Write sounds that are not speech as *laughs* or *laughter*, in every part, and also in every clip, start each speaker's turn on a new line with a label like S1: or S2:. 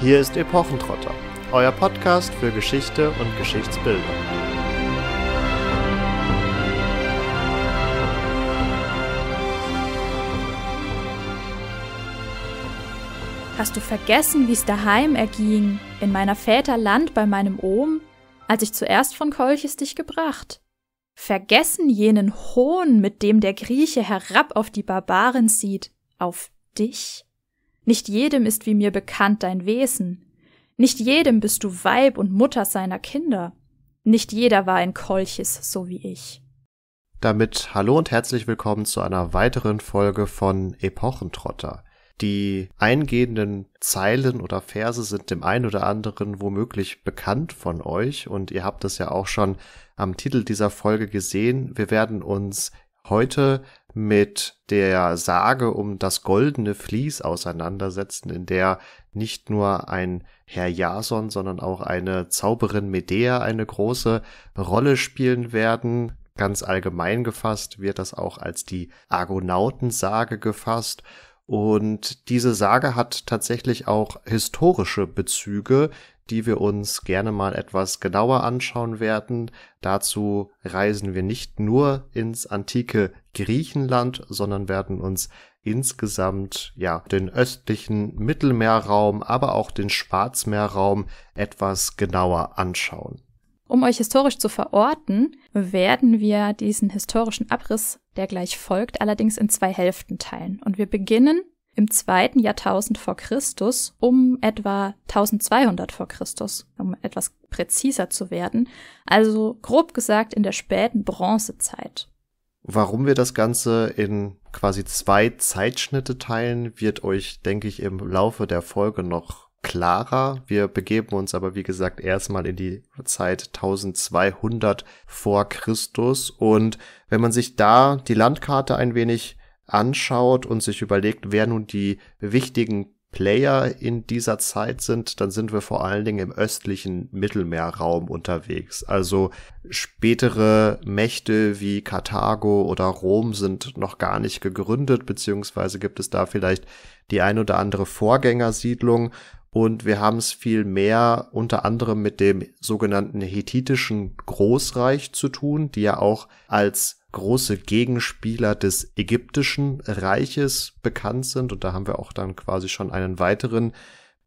S1: Hier ist Epochentrotter, euer Podcast für Geschichte und Geschichtsbildung.
S2: Hast du vergessen, wie's daheim erging, in meiner Väter Land bei meinem Ohm, als ich zuerst von Kolchis dich gebracht? Vergessen jenen Hohn, mit dem der Grieche herab auf die Barbaren sieht, auf dich? Nicht jedem ist wie mir bekannt dein Wesen. Nicht jedem bist du Weib und Mutter seiner Kinder. Nicht jeder war in Kolchis so wie ich.
S1: Damit hallo und herzlich willkommen zu einer weiteren Folge von Epochentrotter. Die eingehenden Zeilen oder Verse sind dem einen oder anderen womöglich bekannt von euch und ihr habt es ja auch schon am Titel dieser Folge gesehen. Wir werden uns heute mit der Sage um das goldene Vlies auseinandersetzen, in der nicht nur ein Herr Jason, sondern auch eine Zauberin Medea eine große Rolle spielen werden. Ganz allgemein gefasst wird das auch als die Argonautensage gefasst. Und diese Sage hat tatsächlich auch historische Bezüge, die wir uns gerne mal etwas genauer anschauen werden. Dazu reisen wir nicht nur ins antike Griechenland, sondern werden uns insgesamt ja den östlichen Mittelmeerraum, aber auch den Schwarzmeerraum etwas genauer anschauen.
S2: Um euch historisch zu verorten, werden wir diesen historischen Abriss, der gleich folgt, allerdings in zwei Hälften teilen. Und wir beginnen im zweiten Jahrtausend vor Christus um etwa 1200 vor Christus, um etwas präziser zu werden. Also grob gesagt in der späten Bronzezeit.
S1: Warum wir das Ganze in quasi zwei Zeitschnitte teilen, wird euch, denke ich, im Laufe der Folge noch klarer. Wir begeben uns aber, wie gesagt, erstmal in die Zeit 1200 vor Christus. Und wenn man sich da die Landkarte ein wenig anschaut und sich überlegt, wer nun die wichtigen Player in dieser Zeit sind, dann sind wir vor allen Dingen im östlichen Mittelmeerraum unterwegs. Also spätere Mächte wie Karthago oder Rom sind noch gar nicht gegründet, beziehungsweise gibt es da vielleicht die ein oder andere Vorgängersiedlung. Und wir haben es viel mehr unter anderem mit dem sogenannten hethitischen Großreich zu tun, die ja auch als große Gegenspieler des ägyptischen Reiches bekannt sind. Und da haben wir auch dann quasi schon einen weiteren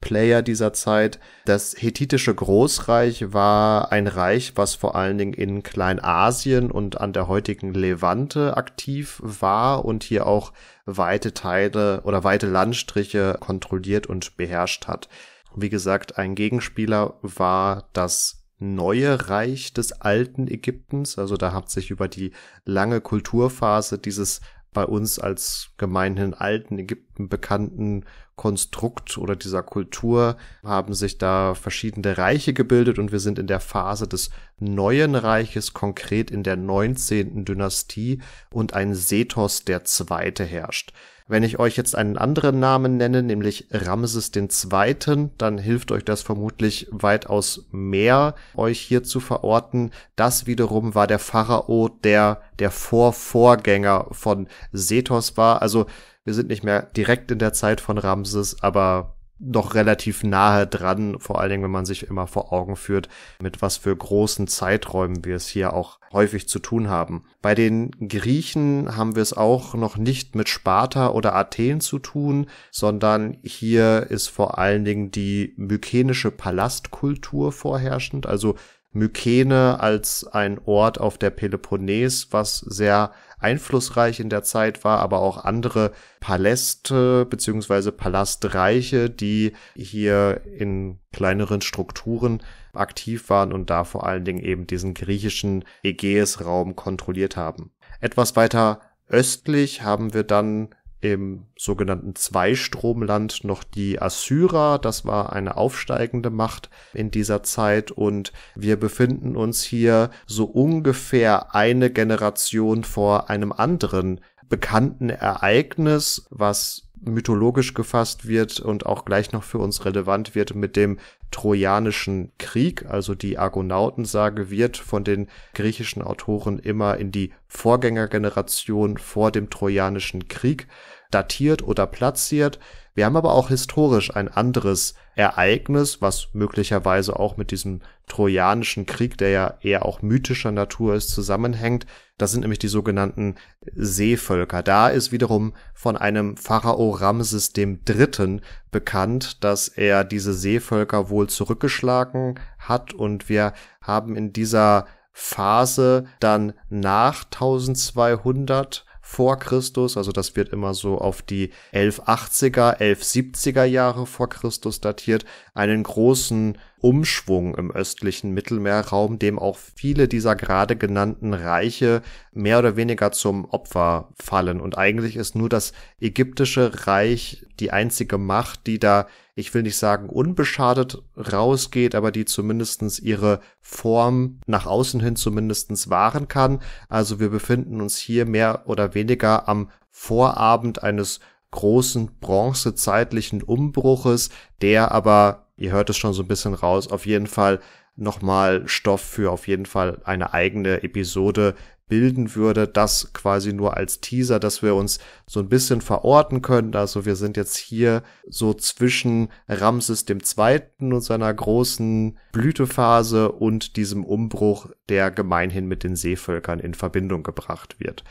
S1: Player dieser Zeit. Das hethitische Großreich war ein Reich, was vor allen Dingen in Kleinasien und an der heutigen Levante aktiv war und hier auch weite Teile oder weite Landstriche kontrolliert und beherrscht hat. Wie gesagt, ein Gegenspieler war das neue Reich des alten Ägyptens. Also da hat sich über die lange Kulturphase dieses bei uns als gemeinhin alten Ägypten bekannten Konstrukt oder dieser Kultur haben sich da verschiedene Reiche gebildet und wir sind in der Phase des neuen Reiches, konkret in der 19. Dynastie und ein Sethos der Zweite herrscht. Wenn ich euch jetzt einen anderen Namen nenne, nämlich Ramses II., dann hilft euch das vermutlich weitaus mehr, euch hier zu verorten. Das wiederum war der Pharao, der der Vorvorgänger von Sethos war. Also wir sind nicht mehr direkt in der Zeit von Ramses, aber noch relativ nahe dran, vor allen Dingen, wenn man sich immer vor Augen führt, mit was für großen Zeiträumen wir es hier auch häufig zu tun haben. Bei den Griechen haben wir es auch noch nicht mit Sparta oder Athen zu tun, sondern hier ist vor allen Dingen die mykenische Palastkultur vorherrschend, also Mykene als ein Ort auf der Peloponnes, was sehr einflussreich in der Zeit war, aber auch andere Paläste beziehungsweise Palastreiche, die hier in kleineren Strukturen aktiv waren und da vor allen Dingen eben diesen griechischen Ägäisraum kontrolliert haben. Etwas weiter östlich haben wir dann im sogenannten Zweistromland noch die Assyrer. Das war eine aufsteigende Macht in dieser Zeit und wir befinden uns hier so ungefähr eine Generation vor einem anderen bekannten Ereignis, was mythologisch gefasst wird und auch gleich noch für uns relevant wird mit dem Trojanischen Krieg, also die Argonautensage wird von den griechischen Autoren immer in die Vorgängergeneration vor dem Trojanischen Krieg datiert oder platziert. Wir haben aber auch historisch ein anderes Ereignis, was möglicherweise auch mit diesem Trojanischen Krieg, der ja eher auch mythischer Natur ist, zusammenhängt. Das sind nämlich die sogenannten Seevölker. Da ist wiederum von einem Pharao Ramses III. bekannt, dass er diese Seevölker wohl zurückgeschlagen hat und wir haben in dieser Phase dann nach 1200 vor Christus, also das wird immer so auf die 1180er, 1170er Jahre vor Christus datiert, einen großen Umschwung im östlichen Mittelmeerraum, dem auch viele dieser gerade genannten Reiche mehr oder weniger zum Opfer fallen. Und eigentlich ist nur das ägyptische Reich die einzige Macht, die da, ich will nicht sagen unbeschadet rausgeht, aber die zumindestens ihre Form nach außen hin zumindestens wahren kann. Also wir befinden uns hier mehr oder weniger am Vorabend eines großen bronzezeitlichen Umbruches, der aber ihr hört es schon so ein bisschen raus, auf jeden Fall nochmal Stoff für auf jeden Fall eine eigene Episode bilden würde, das quasi nur als Teaser, dass wir uns so ein bisschen verorten können. Also wir sind jetzt hier so zwischen Ramses Zweiten und seiner großen Blütephase und diesem Umbruch, der gemeinhin mit den Seevölkern in Verbindung gebracht wird.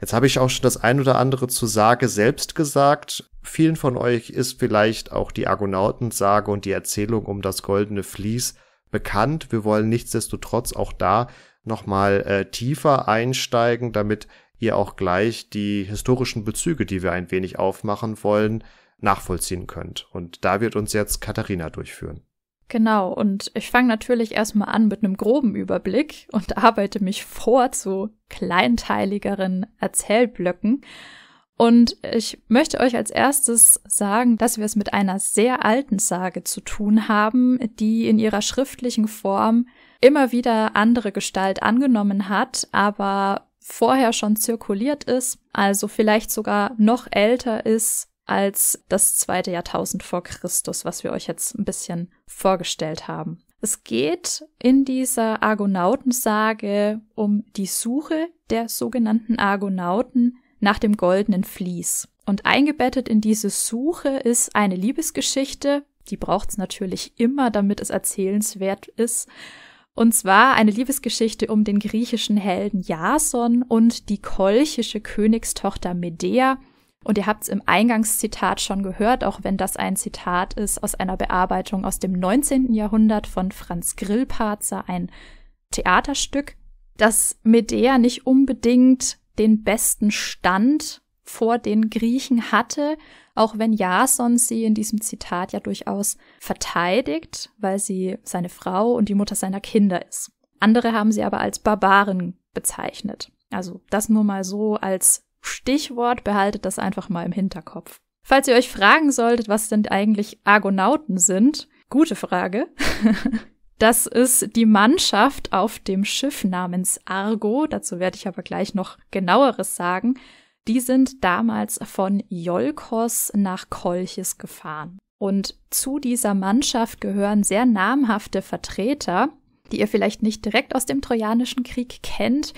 S1: Jetzt habe ich auch schon das ein oder andere zur Sage selbst gesagt. Vielen von euch ist vielleicht auch die Argonautensage und die Erzählung um das goldene Vlies bekannt. Wir wollen nichtsdestotrotz auch da nochmal äh, tiefer einsteigen, damit ihr auch gleich die historischen Bezüge, die wir ein wenig aufmachen wollen, nachvollziehen könnt. Und da wird uns jetzt Katharina durchführen.
S2: Genau, und ich fange natürlich erstmal an mit einem groben Überblick und arbeite mich vor zu kleinteiligeren Erzählblöcken. Und ich möchte euch als erstes sagen, dass wir es mit einer sehr alten Sage zu tun haben, die in ihrer schriftlichen Form immer wieder andere Gestalt angenommen hat, aber vorher schon zirkuliert ist, also vielleicht sogar noch älter ist als das zweite Jahrtausend vor Christus, was wir euch jetzt ein bisschen vorgestellt haben. Es geht in dieser Argonautensage um die Suche der sogenannten Argonauten nach dem goldenen Vlies. Und eingebettet in diese Suche ist eine Liebesgeschichte, die braucht es natürlich immer, damit es erzählenswert ist. Und zwar eine Liebesgeschichte um den griechischen Helden Jason und die kolchische Königstochter Medea, und ihr habt es im Eingangszitat schon gehört, auch wenn das ein Zitat ist aus einer Bearbeitung aus dem 19. Jahrhundert von Franz Grillparzer, ein Theaterstück, dass Medea nicht unbedingt den besten Stand vor den Griechen hatte, auch wenn Jason sie in diesem Zitat ja durchaus verteidigt, weil sie seine Frau und die Mutter seiner Kinder ist. Andere haben sie aber als Barbaren bezeichnet. Also das nur mal so als Stichwort, behaltet das einfach mal im Hinterkopf. Falls ihr euch fragen solltet, was denn eigentlich Argonauten sind, gute Frage. *laughs* Das ist die Mannschaft auf dem Schiff namens Argo. Dazu werde ich aber gleich noch genaueres sagen. Die sind damals von Iolkos nach Kolchis gefahren. Und zu dieser Mannschaft gehören sehr namhafte Vertreter, die ihr vielleicht nicht direkt aus dem Trojanischen Krieg kennt,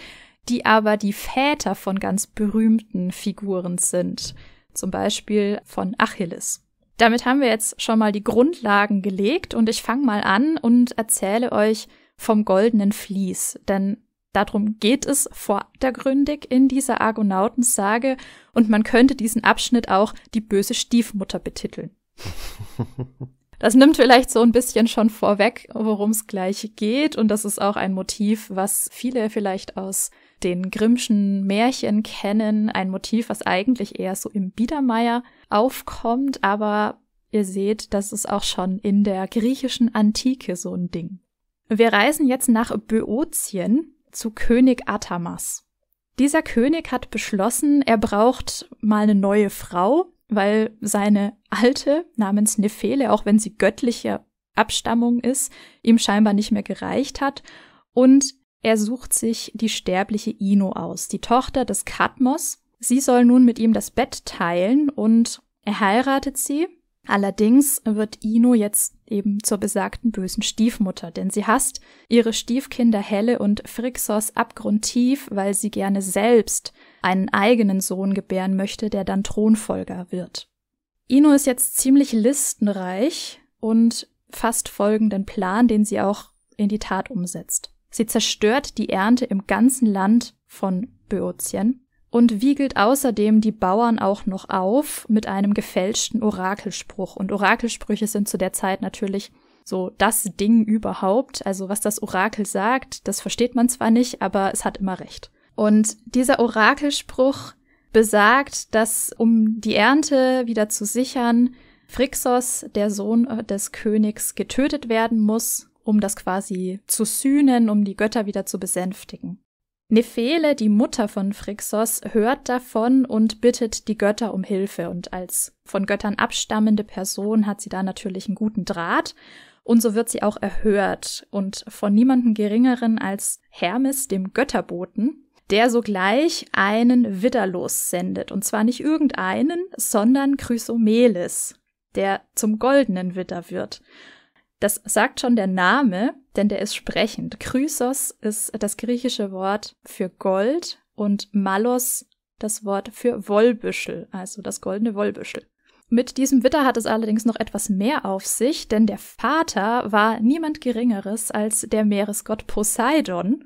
S2: die aber die Väter von ganz berühmten Figuren sind, zum Beispiel von Achilles. Damit haben wir jetzt schon mal die Grundlagen gelegt und ich fange mal an und erzähle euch vom goldenen Vlies, denn darum geht es vordergründig in dieser Argonautensage und man könnte diesen Abschnitt auch die böse Stiefmutter betiteln. *laughs* Das nimmt vielleicht so ein bisschen schon vorweg, worum es gleich geht. Und das ist auch ein Motiv, was viele vielleicht aus den Grimmschen Märchen kennen. Ein Motiv, was eigentlich eher so im Biedermeier aufkommt. Aber ihr seht, das ist auch schon in der griechischen Antike so ein Ding. Wir reisen jetzt nach Böotien zu König Athamas. Dieser König hat beschlossen, er braucht mal eine neue Frau weil seine alte namens Nephele, auch wenn sie göttlicher Abstammung ist, ihm scheinbar nicht mehr gereicht hat und er sucht sich die sterbliche Ino aus, die Tochter des Kadmos. Sie soll nun mit ihm das Bett teilen und er heiratet sie. Allerdings wird Ino jetzt eben zur besagten bösen Stiefmutter, denn sie hasst ihre Stiefkinder Helle und Phrixos abgrundtief, weil sie gerne selbst einen eigenen Sohn gebären möchte, der dann Thronfolger wird. Ino ist jetzt ziemlich listenreich und fasst folgenden Plan, den sie auch in die Tat umsetzt. Sie zerstört die Ernte im ganzen Land von Böotien und wiegelt außerdem die Bauern auch noch auf mit einem gefälschten Orakelspruch. Und Orakelsprüche sind zu der Zeit natürlich so das Ding überhaupt. Also was das Orakel sagt, das versteht man zwar nicht, aber es hat immer recht. Und dieser Orakelspruch besagt, dass um die Ernte wieder zu sichern, Phrixos, der Sohn äh, des Königs, getötet werden muss, um das quasi zu sühnen, um die Götter wieder zu besänftigen. Nephele, die Mutter von Phrixos, hört davon und bittet die Götter um Hilfe. Und als von Göttern abstammende Person hat sie da natürlich einen guten Draht. Und so wird sie auch erhört und von niemandem geringeren als Hermes, dem Götterboten, der sogleich einen Widder lossendet. Und zwar nicht irgendeinen, sondern Chrysomelis, der zum goldenen Widder wird. Das sagt schon der Name, denn der ist sprechend. Chrysos ist das griechische Wort für Gold und Malos das Wort für Wollbüschel, also das goldene Wollbüschel. Mit diesem Witter hat es allerdings noch etwas mehr auf sich, denn der Vater war niemand Geringeres als der Meeresgott Poseidon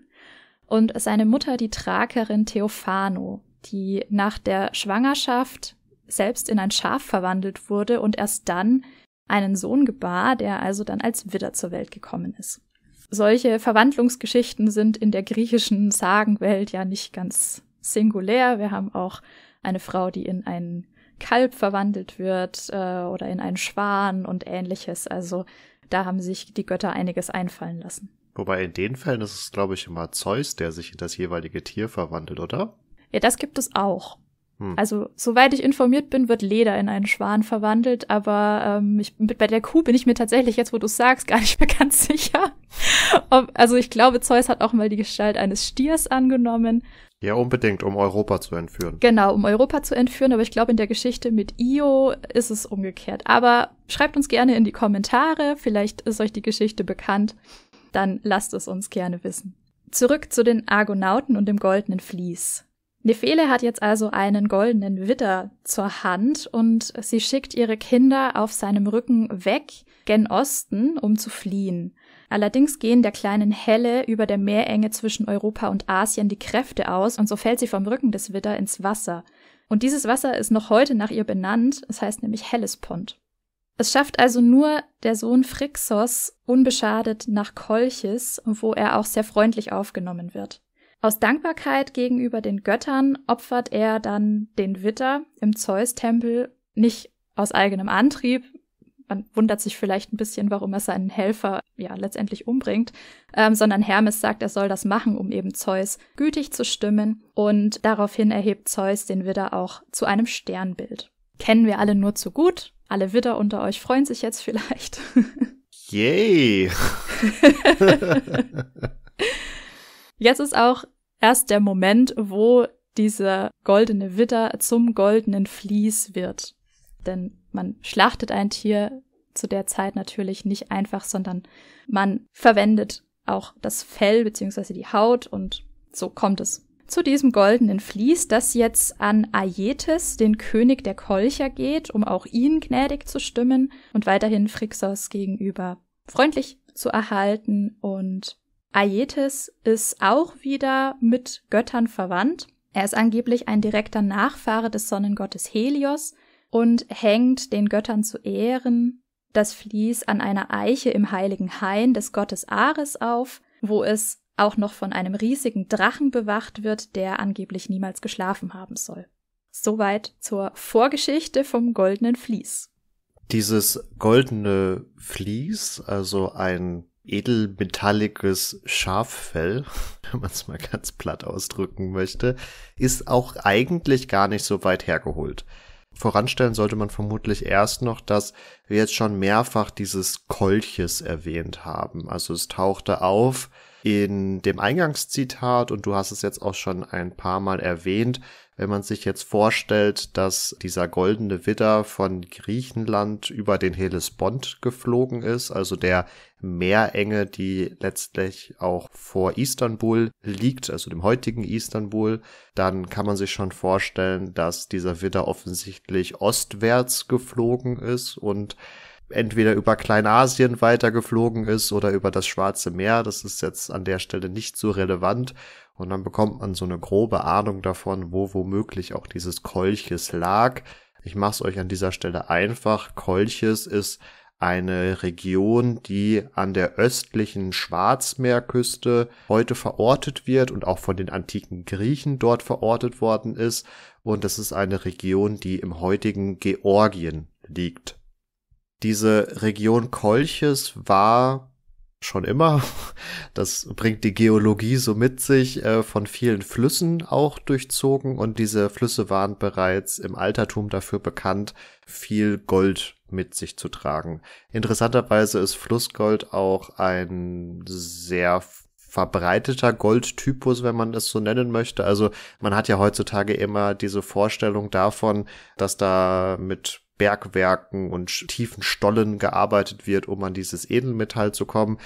S2: und seine Mutter die Trakerin Theophano, die nach der Schwangerschaft selbst in ein Schaf verwandelt wurde und erst dann einen Sohn gebar, der also dann als Widder zur Welt gekommen ist. Solche Verwandlungsgeschichten sind in der griechischen Sagenwelt ja nicht ganz singulär. Wir haben auch eine Frau, die in einen Kalb verwandelt wird äh, oder in einen Schwan und ähnliches. Also da haben sich die Götter einiges einfallen lassen.
S1: Wobei in den Fällen ist es, glaube ich, immer Zeus, der sich in das jeweilige Tier verwandelt, oder?
S2: Ja, das gibt es auch. Hm. Also, soweit ich informiert bin, wird Leder in einen Schwan verwandelt, aber ähm, ich, bei der Kuh bin ich mir tatsächlich, jetzt wo du sagst, *laughs* gar nicht mehr ganz sicher. Ob, also ich glaube, Zeus hat auch mal die Gestalt eines Stiers angenommen.
S1: Ja, unbedingt, um Europa zu entführen.
S2: Genau, um Europa zu entführen, aber ich glaube, in der Geschichte mit Io ist es umgekehrt. Aber schreibt uns gerne in die Kommentare, vielleicht ist euch die Geschichte bekannt, dann lasst es uns gerne wissen. Zurück zu den Argonauten und dem goldenen Vlies. Nephele hat jetzt also einen goldenen Widder zur Hand und sie schickt ihre Kinder auf seinem Rücken weg gen Osten, um zu fliehen. Allerdings gehen der kleinen Helle über der Meerenge zwischen Europa und Asien die Kräfte aus und so fällt sie vom Rücken des Widder ins Wasser. Und dieses Wasser ist noch heute nach ihr benannt, es heißt nämlich Hellespont. Es schafft also nur der Sohn Phrixos unbeschadet nach Kolchis, wo er auch sehr freundlich aufgenommen wird. Aus Dankbarkeit gegenüber den Göttern opfert er dann den Witter im Zeus-Tempel nicht aus eigenem Antrieb. Man wundert sich vielleicht ein bisschen, warum er seinen Helfer ja letztendlich umbringt, ähm, sondern Hermes sagt, er soll das machen, um eben Zeus gütig zu stimmen. Und daraufhin erhebt Zeus den Widder auch zu einem Sternbild. Kennen wir alle nur zu gut. Alle Widder unter euch freuen sich jetzt vielleicht.
S1: Yay! *laughs* *laughs*
S2: Jetzt ist auch erst der Moment, wo dieser goldene Widder zum goldenen Vlies wird. Denn man schlachtet ein Tier zu der Zeit natürlich nicht einfach, sondern man verwendet auch das Fell beziehungsweise die Haut und so kommt es zu diesem goldenen Vlies, das jetzt an Aietes, den König der Kolcher, geht, um auch ihn gnädig zu stimmen und weiterhin Phrixos gegenüber freundlich zu erhalten und Aietes ist auch wieder mit Göttern verwandt. Er ist angeblich ein direkter Nachfahre des Sonnengottes Helios und hängt den Göttern zu Ehren das Vlies an einer Eiche im heiligen Hain des Gottes Ares auf, wo es auch noch von einem riesigen Drachen bewacht wird, der angeblich niemals geschlafen haben soll. Soweit zur Vorgeschichte vom goldenen Vlies.
S1: Dieses goldene Vlies, also ein edelmetalliges Schaffell, *laughs* wenn man es mal ganz platt ausdrücken möchte, ist auch eigentlich gar nicht so weit hergeholt. Voranstellen sollte man vermutlich erst noch, dass wir jetzt schon mehrfach dieses Kolches erwähnt haben. Also es tauchte auf in dem Eingangszitat und du hast es jetzt auch schon ein paar Mal erwähnt, Wenn man sich jetzt vorstellt, dass dieser goldene Widder von Griechenland über den Hellespont geflogen ist, also der Meerenge, die letztlich auch vor Istanbul liegt, also dem heutigen Istanbul, dann kann man sich schon vorstellen, dass dieser Widder offensichtlich ostwärts geflogen ist und entweder über Kleinasien weitergeflogen ist oder über das Schwarze Meer. Das ist jetzt an der Stelle nicht so relevant. Und dann bekommt man so eine grobe Ahnung davon, wo womöglich auch dieses Kolches lag. Ich mache es euch an dieser Stelle einfach. Kolches ist eine Region, die an der östlichen Schwarzmeerküste heute verortet wird und auch von den antiken Griechen dort verortet worden ist. Und das ist eine Region, die im heutigen Georgien liegt. Diese Region Kolches war schon immer, das bringt die Geologie so mit sich, äh, von vielen Flüssen auch durchzogen und diese Flüsse waren bereits im Altertum dafür bekannt, viel Gold mit sich zu tragen. Interessanterweise ist Flussgold auch ein sehr verbreiteter Goldtypus, wenn man es so nennen möchte. Also man hat ja heutzutage immer diese Vorstellung davon, dass da mit Bergwerken und tiefen Stollen gearbeitet wird, um an dieses Edelmetall zu kommen.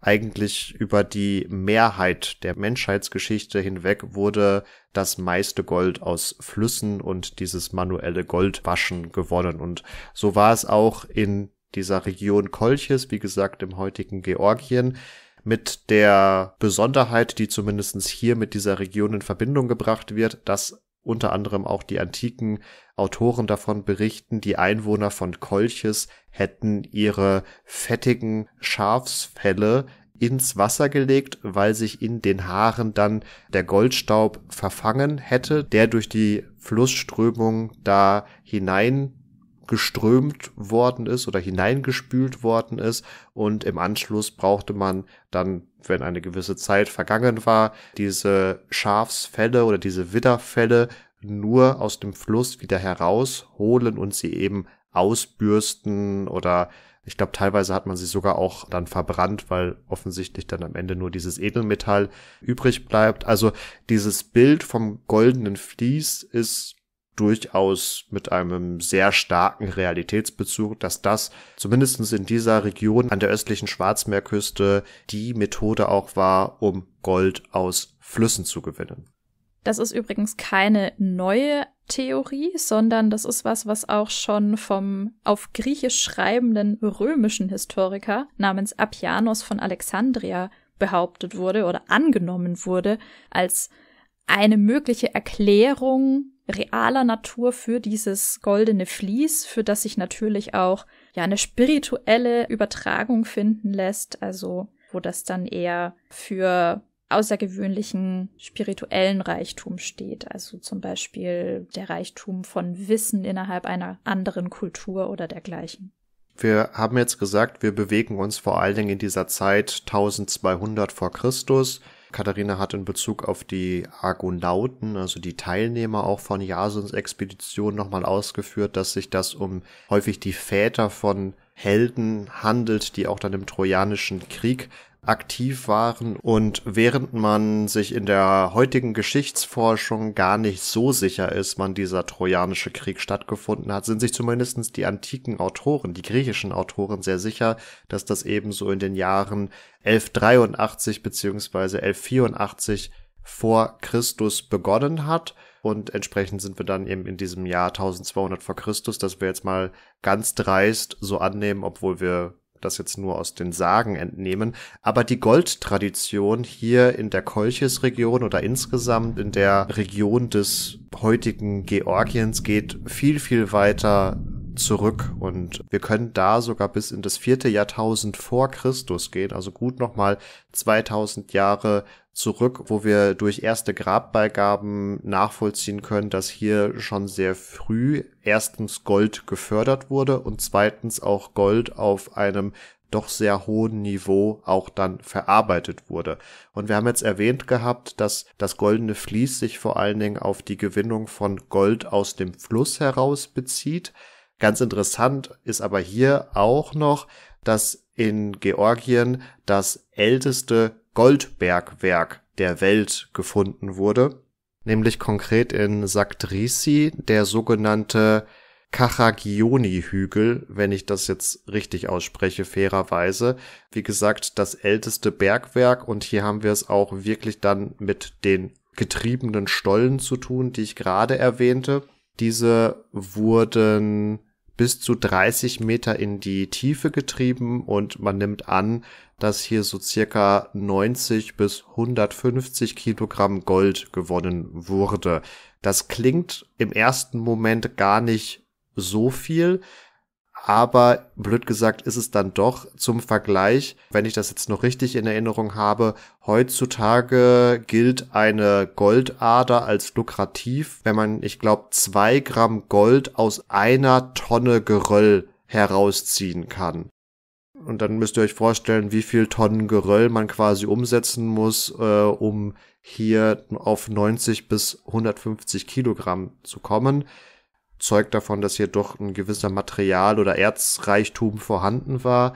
S1: Eigentlich über die Mehrheit der Menschheitsgeschichte hinweg wurde das meiste Gold aus Flüssen und dieses manuelle Goldwaschen gewonnen. Und so war es auch in dieser Region Kolchis, wie gesagt, im heutigen Georgien mit der Besonderheit, die zumindestens hier mit dieser Region in Verbindung gebracht wird, dass unter anderem auch die antiken Autoren davon berichten, die Einwohner von Kolchis hätten ihre fettigen Schafsfelle ins Wasser gelegt, weil sich in den Haaren dann der Goldstaub verfangen hätte, der durch die Flussströmung da hinein geströmt worden ist oder hineingespült worden ist. Und im Anschluss brauchte man dann, wenn eine gewisse Zeit vergangen war, diese Schafsfälle oder diese Widderfälle nur aus dem Fluss wieder herausholen und sie eben ausbürsten oder ich glaube, teilweise hat man sie sogar auch dann verbrannt, weil offensichtlich dann am Ende nur dieses Edelmetall übrig bleibt. Also dieses Bild vom goldenen Vlies ist durchaus mit einem sehr starken Realitätsbezug, dass das zumindestens in dieser Region an der östlichen Schwarzmeerküste die Methode auch war, um Gold aus Flüssen zu gewinnen.
S2: Das ist übrigens keine neue Theorie, sondern das ist was, was auch schon vom auf Griechisch schreibenden römischen Historiker namens Appianos von Alexandria behauptet wurde oder angenommen wurde als eine mögliche Erklärung realer Natur für dieses goldene Vlies, für das sich natürlich auch ja eine spirituelle Übertragung finden lässt, also wo das dann eher für außergewöhnlichen spirituellen Reichtum steht, also zum Beispiel der Reichtum von Wissen innerhalb einer anderen Kultur oder dergleichen.
S1: Wir haben jetzt gesagt, wir bewegen uns vor allen Dingen in dieser Zeit 1200 vor Christus. Katharina hat in Bezug auf die Argonauten, also die Teilnehmer auch von Jasons Expedition nochmal ausgeführt, dass sich das um häufig die Väter von Helden handelt, die auch dann im Trojanischen Krieg aktiv waren und während man sich in der heutigen Geschichtsforschung gar nicht so sicher ist, wann dieser trojanische Krieg stattgefunden hat, sind sich zumindestens die antiken Autoren, die griechischen Autoren sehr sicher, dass das ebenso in den Jahren 1183 beziehungsweise 1184 vor Christus begonnen hat. Und entsprechend sind wir dann eben in diesem Jahr 1200 vor Christus, dass wir jetzt mal ganz dreist so annehmen, obwohl wir das jetzt nur aus den Sagen entnehmen. Aber die Goldtradition hier in der Kolchis-Region oder insgesamt in der Region des heutigen Georgiens geht viel, viel weiter zurück und wir können da sogar bis in das vierte Jahrtausend vor Christus gehen, also gut nochmal 2000 Jahre zurück, wo wir durch erste Grabbeigaben nachvollziehen können, dass hier schon sehr früh erstens Gold gefördert wurde und zweitens auch Gold auf einem doch sehr hohen Niveau auch dann verarbeitet wurde. Und wir haben jetzt erwähnt gehabt, dass das goldene Vlies sich vor allen Dingen auf die Gewinnung von Gold aus dem Fluss heraus bezieht. Ganz interessant ist aber hier auch noch, dass in Georgien das älteste Goldbergwerk der Welt gefunden wurde. nämlich konkret in Saktrisi, der sogenannte Kachagioni-Hügel, wenn ich das jetzt richtig ausspreche, fairerweise. Wie gesagt, das älteste Bergwerk und hier haben wir es auch wirklich dann mit den getriebenen Stollen zu tun, die ich gerade erwähnte. Diese wurden bis zu 30 Meter in die Tiefe getrieben und man nimmt an, dass hier so circa 90 bis 150 Kilogramm Gold gewonnen wurde. Das klingt im ersten Moment gar nicht so viel, aber blöd gesagt ist es dann doch zum Vergleich, wenn ich das jetzt noch richtig in Erinnerung habe, heutzutage gilt eine Goldader als lukrativ, wenn man, ich glaube, zwei Gramm Gold aus einer Tonne Geröll herausziehen kann. Und dann müsst ihr euch vorstellen, wie viel Tonnen Geröll man quasi umsetzen muss, äh, um hier auf 90 bis 150 Kilogramm zu kommen zeugt davon, dass hier doch ein gewisser Material- oder Erzreichtum vorhanden war.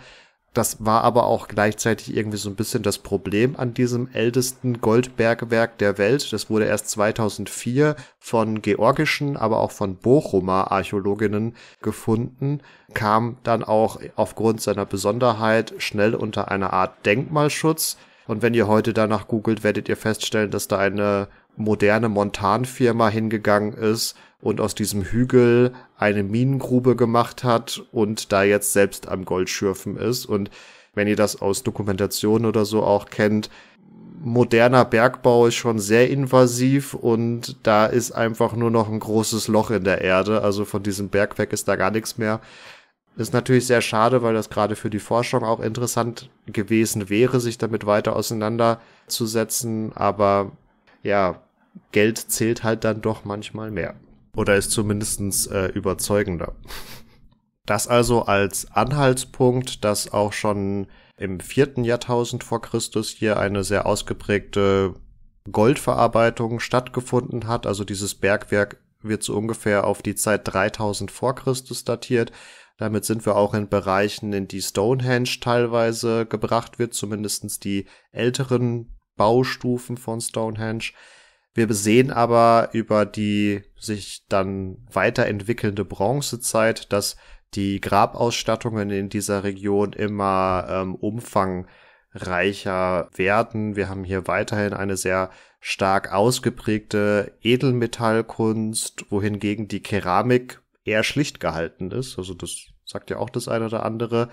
S1: Das war aber auch gleichzeitig irgendwie so ein bisschen das Problem an diesem ältesten Goldbergwerk der Welt. Das wurde erst 2004 von georgischen, aber auch von Bochumer Archäologinnen gefunden, kam dann auch aufgrund seiner Besonderheit schnell unter einer Art Denkmalschutz. Und wenn ihr heute danach googelt, werdet ihr feststellen, dass da eine moderne Montanfirma hingegangen ist und aus diesem Hügel eine Minengrube gemacht hat und da jetzt selbst am Goldschürfen ist. Und wenn ihr das aus Dokumentation oder so auch kennt, moderner Bergbau ist schon sehr invasiv und da ist einfach nur noch ein großes Loch in der Erde. Also von diesem Bergwerk ist da gar nichts mehr. Ist natürlich sehr schade, weil das gerade für die Forschung auch interessant gewesen wäre, sich damit weiter auseinanderzusetzen. Aber ja, Geld zählt halt dann doch manchmal mehr. Oder ist zumindestens äh, überzeugender. Das also als Anhaltspunkt, dass auch schon im vierten Jahrtausend vor Christus hier eine sehr ausgeprägte Goldverarbeitung stattgefunden hat. Also dieses Bergwerk wird so ungefähr auf die Zeit 3000 vor Christus datiert. Damit sind wir auch in Bereichen, in die Stonehenge teilweise gebracht wird, zumindestens die älteren Baustufen von Stonehenge. Wir sehen aber über die sich dann weiterentwickelnde Bronzezeit, dass die Grabausstattungen in dieser Region immer ähm, umfangreicher werden. Wir haben hier weiterhin eine sehr stark ausgeprägte Edelmetallkunst, wohingegen die Keramik eher schlicht gehalten ist. Also das sagt ja auch das eine oder andere.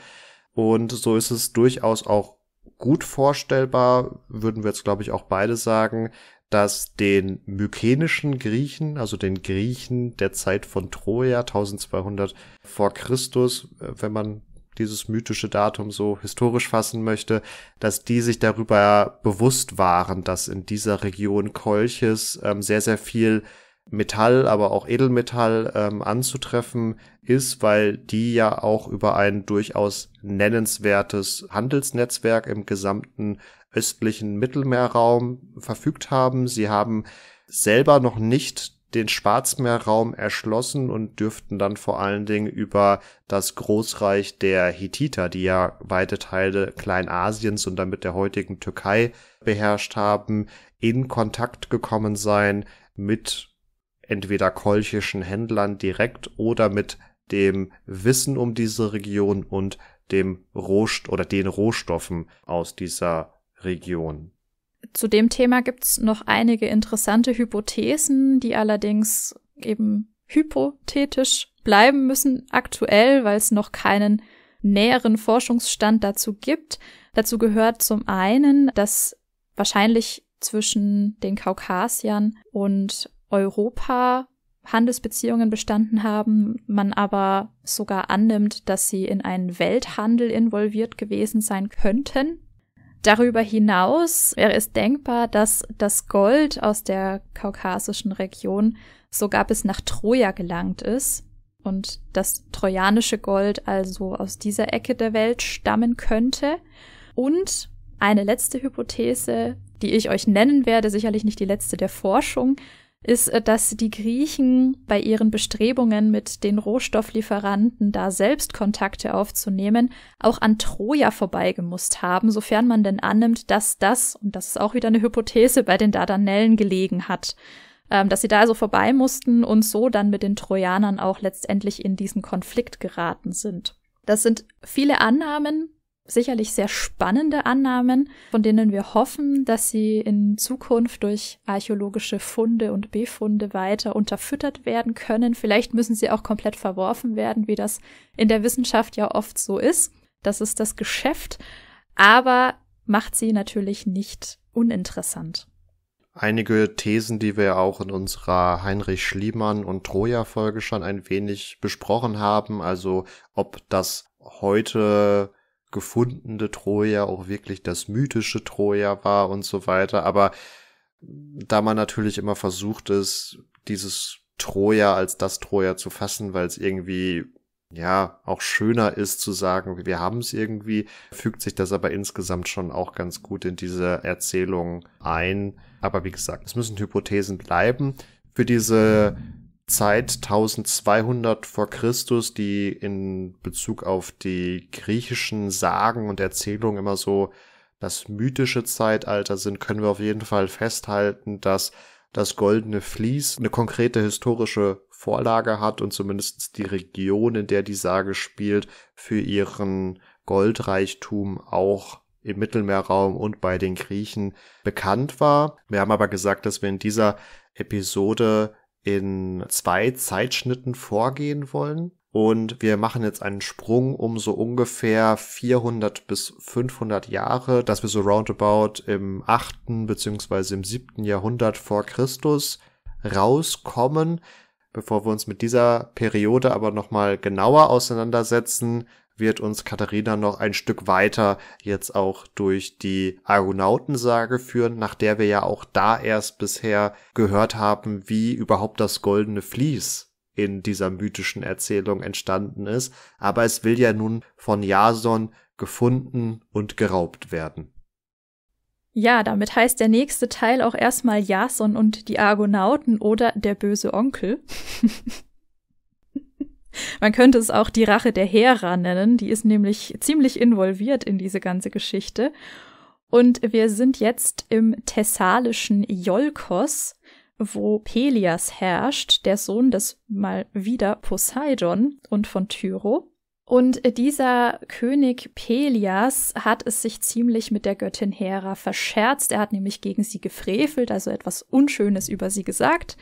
S1: Und so ist es durchaus auch gut vorstellbar, würden wir jetzt glaube ich auch beide sagen, dass den mykenischen Griechen, also den Griechen der Zeit von Troja 1200 vor Christus, äh, wenn man dieses mythische Datum so historisch fassen möchte, dass die sich darüber bewusst waren, dass in dieser Region Kolchis ähm, sehr, sehr viel Metall, aber auch Edelmetall ähm, anzutreffen ist, weil die ja auch über ein durchaus nennenswertes Handelsnetzwerk im gesamten östlichen Mittelmeerraum verfügt haben. Sie haben selber noch nicht den Schwarzmeerraum erschlossen und dürften dann vor allen Dingen über das Großreich der Hittiter, die ja weite Teile Kleinasiens und damit der heutigen Türkei beherrscht haben, in Kontakt gekommen sein mit entweder kolchischen Händlern direkt oder mit dem Wissen um diese Region und dem Rohst oder den Rohstoffen aus dieser Region.
S2: Zu dem Thema gibt's noch einige interessante Hypothesen, die allerdings eben hypothetisch bleiben müssen aktuell, weil es noch keinen näheren Forschungsstand dazu gibt. Dazu gehört zum einen, dass wahrscheinlich zwischen den Kaukasiern und Europa Handelsbeziehungen bestanden haben, man aber sogar annimmt, dass sie in einen Welthandel involviert gewesen sein könnten. Darüber hinaus wäre es denkbar, dass das Gold aus der kaukasischen Region sogar bis nach Troja gelangt ist und das trojanische Gold also aus dieser Ecke der Welt stammen könnte. Und eine letzte Hypothese, die ich euch nennen werde, sicherlich nicht die letzte der Forschung, ist, äh, dass die Griechen bei ihren Bestrebungen mit den Rohstofflieferanten da selbst Kontakte aufzunehmen, auch an Troja vorbeigemusst haben, sofern man denn annimmt, dass das, und das ist auch wieder eine Hypothese, bei den Dardanellen gelegen hat. ähm, dass sie da also vorbei mussten und so dann mit den Trojanern auch letztendlich in diesen Konflikt geraten sind. Das sind viele Annahmen, sicherlich sehr spannende Annahmen, von denen wir hoffen, dass sie in Zukunft durch archäologische Funde und Befunde weiter unterfüttert werden können. Vielleicht müssen sie auch komplett verworfen werden, wie das in der Wissenschaft ja oft so ist. Das ist das Geschäft, aber macht sie natürlich nicht uninteressant.
S1: Einige Thesen, die wir auch in unserer Heinrich Schliemann und Troja-Folge schon ein wenig besprochen haben, also ob das heute gefundene Troja auch wirklich das mythische Troja war und so weiter. Aber da man natürlich immer versucht ist, dieses Troja als das Troja zu fassen, weil es irgendwie ja auch schöner ist zu sagen, wir haben es irgendwie, fügt sich das aber insgesamt schon auch ganz gut in diese Erzählung ein. Aber wie gesagt, es müssen Hypothesen bleiben. Für diese Zeit 1200 vor Christus, die in Bezug auf die griechischen Sagen und Erzählungen immer so das mythische Zeitalter sind, können wir auf jeden Fall festhalten, dass das Goldene Vlies eine konkrete historische Vorlage hat und zumindest die Region, in der die Sage spielt, für ihren Goldreichtum auch im Mittelmeerraum und bei den Griechen bekannt war. Wir haben aber gesagt, dass wir in dieser Episode in zwei Zeitschnitten vorgehen wollen. Und wir machen jetzt einen Sprung um so ungefähr 400 bis 500 Jahre, dass wir so roundabout im achten beziehungsweise im siebten Jahrhundert vor Christus rauskommen. Bevor wir uns mit dieser Periode aber nochmal genauer auseinandersetzen, wird uns Katharina noch ein Stück weiter jetzt auch durch die Argonautensage führen, nach der wir ja auch da erst bisher gehört haben, wie überhaupt das goldene Vlies in dieser mythischen Erzählung entstanden ist. Aber es will ja nun von Jason gefunden und geraubt werden.
S2: Ja, damit heißt der nächste Teil auch erstmal Jason und die Argonauten oder der böse Onkel. *laughs* Man könnte es auch die Rache der Hera nennen, die ist nämlich ziemlich involviert in diese ganze Geschichte. Und wir sind jetzt im thessalischen Iolkos, wo Pelias herrscht, der Sohn des mal wieder Poseidon und von Tyro. Und dieser König Pelias hat es sich ziemlich mit der Göttin Hera verscherzt. Er hat nämlich gegen sie gefrevelt, also etwas Unschönes über sie gesagt.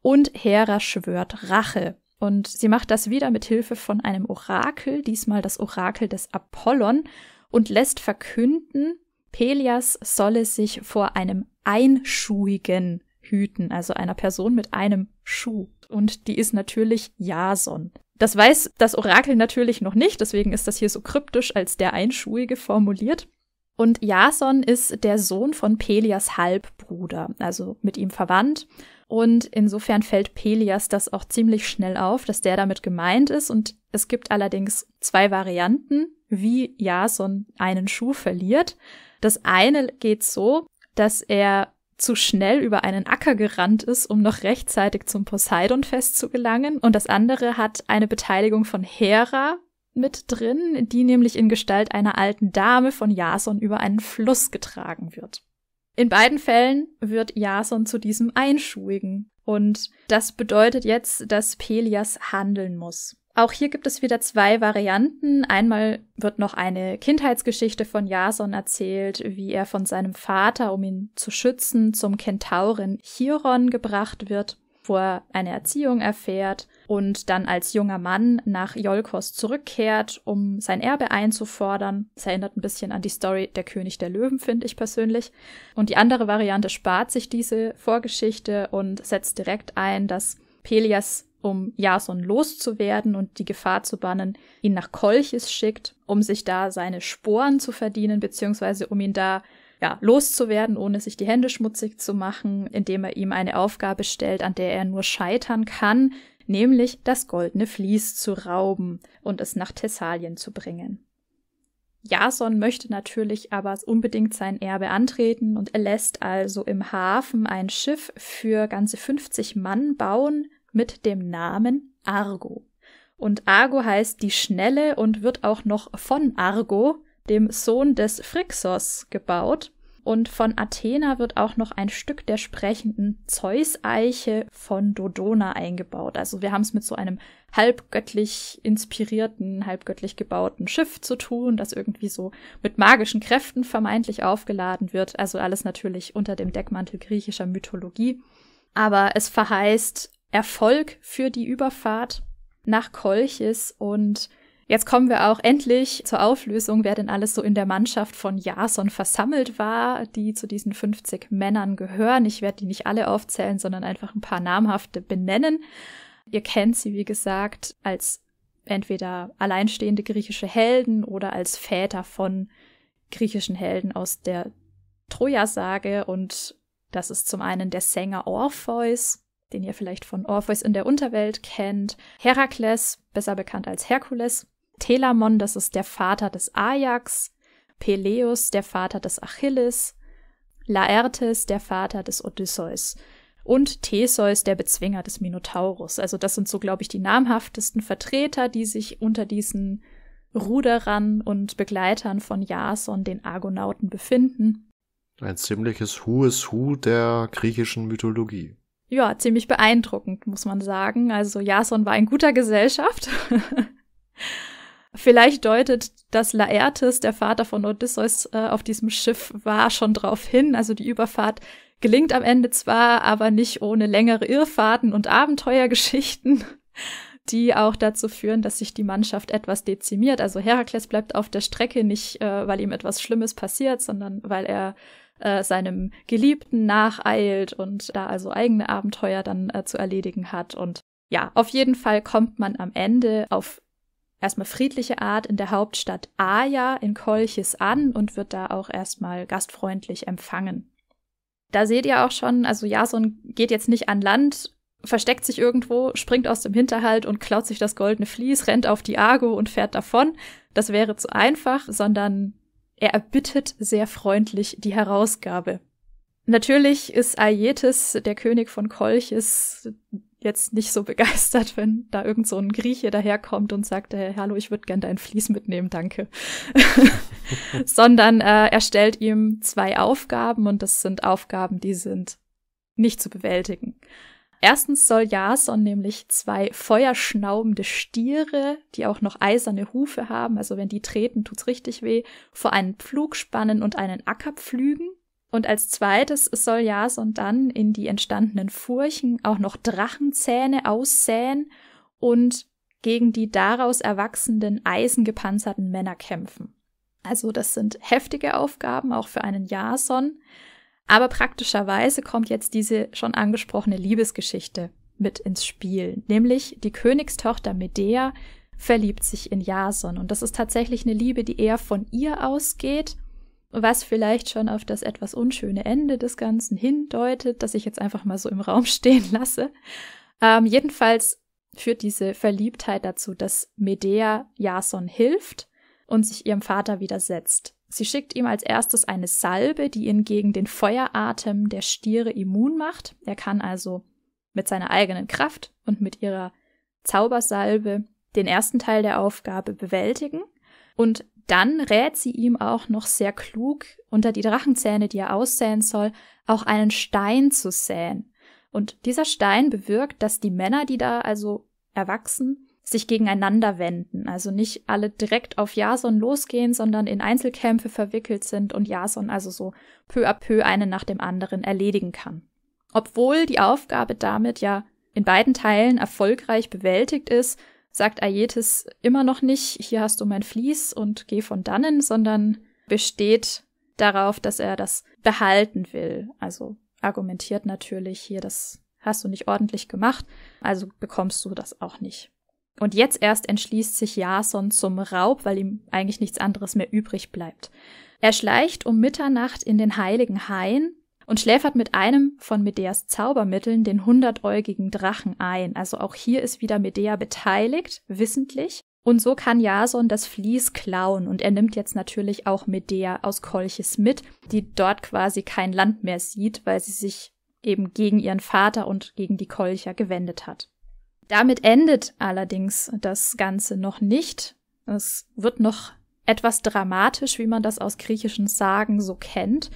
S2: Und Hera schwört Rache. Und sie macht das wieder mit Hilfe von einem Orakel, diesmal das Orakel des Apollon, und lässt verkünden, Pelias solle sich vor einem Einschuhigen hüten, also einer Person mit einem Schuh. Und die ist natürlich Jason. Das weiß das Orakel natürlich noch nicht, deswegen ist das hier so kryptisch als der Einschuhige formuliert. Und Jason ist der Sohn von Pelias Halbbruder, also mit ihm verwandt. Und insofern fällt Pelias das auch ziemlich schnell auf, dass der damit gemeint ist. Und es gibt allerdings zwei Varianten, wie Jason einen Schuh verliert. Das eine geht so, dass er zu schnell über einen Acker gerannt ist, um noch rechtzeitig zum Poseidon-Fest zu gelangen. Und das andere hat eine Beteiligung von Hera mit drin, die nämlich in Gestalt einer alten Dame von Jason über einen Fluss getragen wird. In beiden Fällen wird Jason zu diesem Einschuhigen. Und das bedeutet jetzt, dass Pelias handeln muss. Auch hier gibt es wieder zwei Varianten. Einmal wird noch eine Kindheitsgeschichte von Jason erzählt, wie er von seinem Vater, um ihn zu schützen, zum Kentauren Chiron gebracht wird wo er eine Erziehung erfährt und dann als junger Mann nach Iolkos zurückkehrt, um sein Erbe einzufordern. Das erinnert ein bisschen an die Story Der König der Löwen, finde ich persönlich. Und die andere Variante spart sich diese Vorgeschichte und setzt direkt ein, dass Pelias um Jason loszuwerden und die Gefahr zu bannen, ihn nach Kolchis schickt, um sich da seine Sporen zu verdienen, beziehungsweise um ihn da ja, loszuwerden, ohne sich die Hände schmutzig zu machen, indem er ihm eine Aufgabe stellt, an der er nur scheitern kann, nämlich das goldene Vlies zu rauben und es nach Thessalien zu bringen. Jason möchte natürlich aber unbedingt sein Erbe antreten und er lässt also im Hafen ein Schiff für ganze 50 Mann bauen mit dem Namen Argo. Und Argo heißt die Schnelle und wird auch noch von Argo, dem Sohn des Phrixos, gebaut. Und von Athena wird auch noch ein Stück der sprechenden Zeus-Eiche von Dodona eingebaut. Also wir haben es mit so einem halbgöttlich inspirierten, halbgöttlich gebauten Schiff zu tun, das irgendwie so mit magischen Kräften vermeintlich aufgeladen wird. Also alles natürlich unter dem Deckmantel griechischer Mythologie. Aber es verheißt Erfolg für die Überfahrt nach Kolchis und Jetzt kommen wir auch endlich zur Auflösung, wer denn alles so in der Mannschaft von Jason versammelt war, die zu diesen 50 Männern gehören. Ich werde die nicht alle aufzählen, sondern einfach ein paar namhafte benennen. Ihr kennt sie, wie gesagt, als entweder alleinstehende griechische Helden oder als Väter von griechischen Helden aus der Troja-Sage. Und das ist zum einen der Sänger Orpheus, den ihr vielleicht von Orpheus in der Unterwelt kennt, Herakles, besser bekannt als Herkules, Telamon, das ist der Vater des Ajax, Peleus, der Vater des Achilles, Laertes, der Vater des Odysseus und Theseus, der Bezwinger des Minotaurus. Also das sind so, glaube ich, die namhaftesten Vertreter, die sich unter diesen Ruderern und Begleitern von Jason, den Argonauten, befinden.
S1: Ein ziemliches Who is Who der griechischen Mythologie.
S2: Ja, ziemlich beeindruckend, muss man sagen. Also Jason war in guter Gesellschaft. *laughs* Vielleicht deutet dass Laertes, der Vater von Odysseus, äh, auf diesem Schiff war, schon drauf hin. Also die Überfahrt gelingt am Ende zwar, aber nicht ohne längere Irrfahrten und Abenteuergeschichten, *laughs* die auch dazu führen, dass sich die Mannschaft etwas dezimiert. Also Herakles bleibt auf der Strecke nicht, äh, weil ihm etwas Schlimmes passiert, sondern weil er äh, seinem Geliebten nacheilt und da also eigene Abenteuer dann zu erledigen hat. Und ja, auf jeden Fall kommt man am Ende auf erstmal friedliche Art in der Hauptstadt Aja in Kolchis an und wird da auch erstmal gastfreundlich empfangen. Da seht ihr auch schon, also Jason geht jetzt nicht an Land, versteckt sich irgendwo, springt aus dem Hinterhalt und klaut sich das goldene Vlies, rennt auf die Argo und fährt davon. Das wäre zu einfach, sondern er erbittet sehr freundlich die Herausgabe. Natürlich ist Aietes, der König von Kolchis, jetzt nicht so begeistert, wenn da irgend so ein Grieche daherkommt und sagt, hey, hallo, ich würde gern dein Vlies mitnehmen, danke. *laughs* Sondern äh, er stellt ihm zwei Aufgaben und das sind Aufgaben, die sind nicht zu bewältigen. Erstens soll Jason nämlich zwei feuerschnaubende Stiere, die auch noch eiserne Hufe haben, also wenn die treten, tut's richtig weh, vor einen Pflug spannen und einen Acker pflügen. Und als zweites soll Jason dann in die entstandenen Furchen auch noch Drachenzähne aussäen und gegen die daraus erwachsenden eisengepanzerten Männer kämpfen. Also das sind heftige Aufgaben, auch für einen Jason. Aber praktischerweise kommt jetzt diese schon angesprochene Liebesgeschichte mit ins Spiel, nämlich die Königstochter Medea verliebt sich in Jason und das ist tatsächlich eine Liebe, die eher von ihr ausgeht was vielleicht schon auf das etwas unschöne Ende des Ganzen hindeutet, das ich jetzt einfach mal so im Raum *laughs* stehen lasse. Ähm, jedenfalls führt diese Verliebtheit dazu, dass Medea Jason hilft und sich ihrem Vater widersetzt. Sie schickt ihm als erstes eine Salbe, die ihn gegen den Feueratem der Stiere immun macht. Er kann also mit seiner eigenen Kraft und mit ihrer Zaubersalbe den ersten Teil der Aufgabe bewältigen. Und dann rät sie ihm auch noch sehr klug, unter die Drachenzähne, die er aussäen soll, auch einen Stein zu säen. Und dieser Stein bewirkt, dass die Männer, die da also erwachsen, sich gegeneinander wenden. Also nicht alle direkt auf Jason losgehen, sondern in Einzelkämpfe verwickelt sind und Jason also so peu à peu einen nach dem anderen erledigen kann. Obwohl die Aufgabe damit ja in beiden Teilen erfolgreich bewältigt ist, sagt Aietes immer noch nicht, hier hast du mein Vlies und geh von dannen, sondern besteht darauf, dass er das behalten will. Also argumentiert natürlich hier, das hast du nicht ordentlich gemacht, also bekommst du das auch nicht. Und jetzt erst entschließt sich Jason zum Raub, weil ihm eigentlich nichts anderes mehr übrig bleibt. Er schleicht um Mitternacht in den heiligen Hain und schläfert mit einem von Medeas Zaubermitteln den hundertäugigen Drachen ein. Also auch hier ist wieder Medea beteiligt, wissentlich. Und so kann Jason das Vlies klauen und er nimmt jetzt natürlich auch Medea aus Kolchis mit, die dort quasi kein Land mehr sieht, weil sie sich eben gegen ihren Vater und gegen die Kolcher gewendet hat. Damit endet allerdings das Ganze noch nicht. Es wird noch etwas dramatisch, wie man das aus griechischen Sagen so kennt.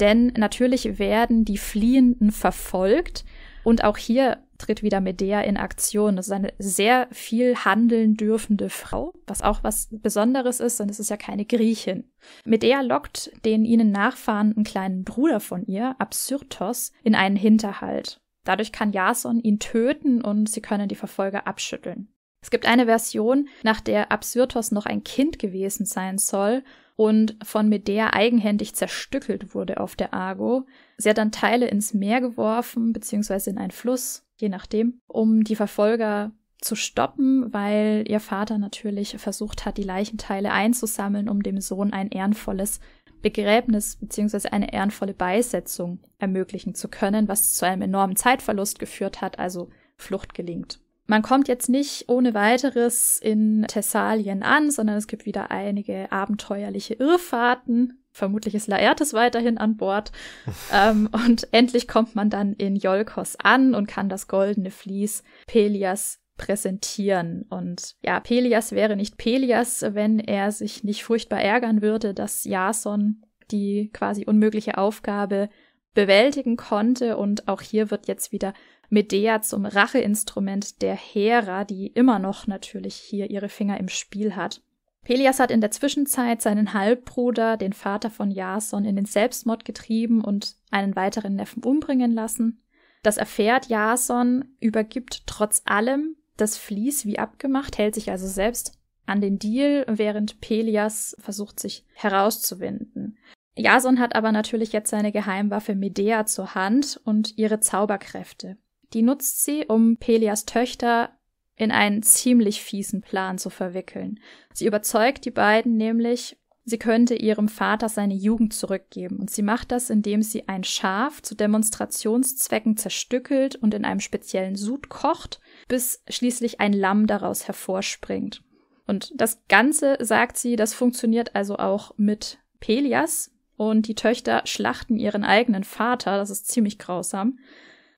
S2: Denn natürlich werden die Fliehenden verfolgt. Und auch hier tritt wieder Medea in Aktion. Das ist eine sehr viel handeln dürfende Frau, was auch was Besonderes ist, denn es ist ja keine Griechin. Medea lockt den ihnen nachfahrenden kleinen Bruder von ihr, Absyrtos, in einen Hinterhalt. Dadurch kann Jason ihn töten und sie können die Verfolger abschütteln. Es gibt eine Version, nach der Absyrtos noch ein Kind gewesen sein soll und von Medea eigenhändig zerstückelt wurde auf der Argo. Sie hat dann Teile ins Meer geworfen, beziehungsweise in einen Fluss, je nachdem, um die Verfolger zu stoppen, weil ihr Vater natürlich versucht hat, die Leichenteile einzusammeln, um dem Sohn ein ehrenvolles Begräbnis beziehungsweise eine ehrenvolle Beisetzung ermöglichen zu können, was zu einem enormen Zeitverlust geführt hat, also Flucht gelingt. Man kommt jetzt nicht ohne weiteres in Thessalien an, sondern es gibt wieder einige abenteuerliche Irrfahrten. Vermutlich ist Laertes weiterhin an Bord. *laughs* ähm, und endlich kommt man dann in Iolkos an und kann das goldene Vlies Pelias präsentieren. Und ja, Pelias wäre nicht Pelias, wenn er sich nicht furchtbar ärgern würde, dass Jason die quasi unmögliche Aufgabe bewältigen konnte. Und auch hier wird jetzt wieder Medea zum Racheinstrument der Hera, die immer noch natürlich hier ihre Finger im Spiel hat. Pelias hat in der Zwischenzeit seinen Halbbruder, den Vater von Jason, in den Selbstmord getrieben und einen weiteren Neffen umbringen lassen. Das erfährt Jason, übergibt trotz allem das Vlies wie abgemacht, hält sich also selbst an den Deal, während Pelias versucht sich herauszuwinden. Jason hat aber natürlich jetzt seine Geheimwaffe Medea zur Hand und ihre Zauberkräfte. Die nutzt sie, um Pelias Töchter in einen ziemlich fiesen Plan zu verwickeln. Sie überzeugt die beiden nämlich, sie könnte ihrem Vater seine Jugend zurückgeben. Und sie macht das, indem sie ein Schaf zu Demonstrationszwecken zerstückelt und in einem speziellen Sud kocht, bis schließlich ein Lamm daraus hervorspringt. Und das Ganze, sagt sie, das funktioniert also auch mit Pelias. Und die Töchter schlachten ihren eigenen Vater, das ist ziemlich grausam.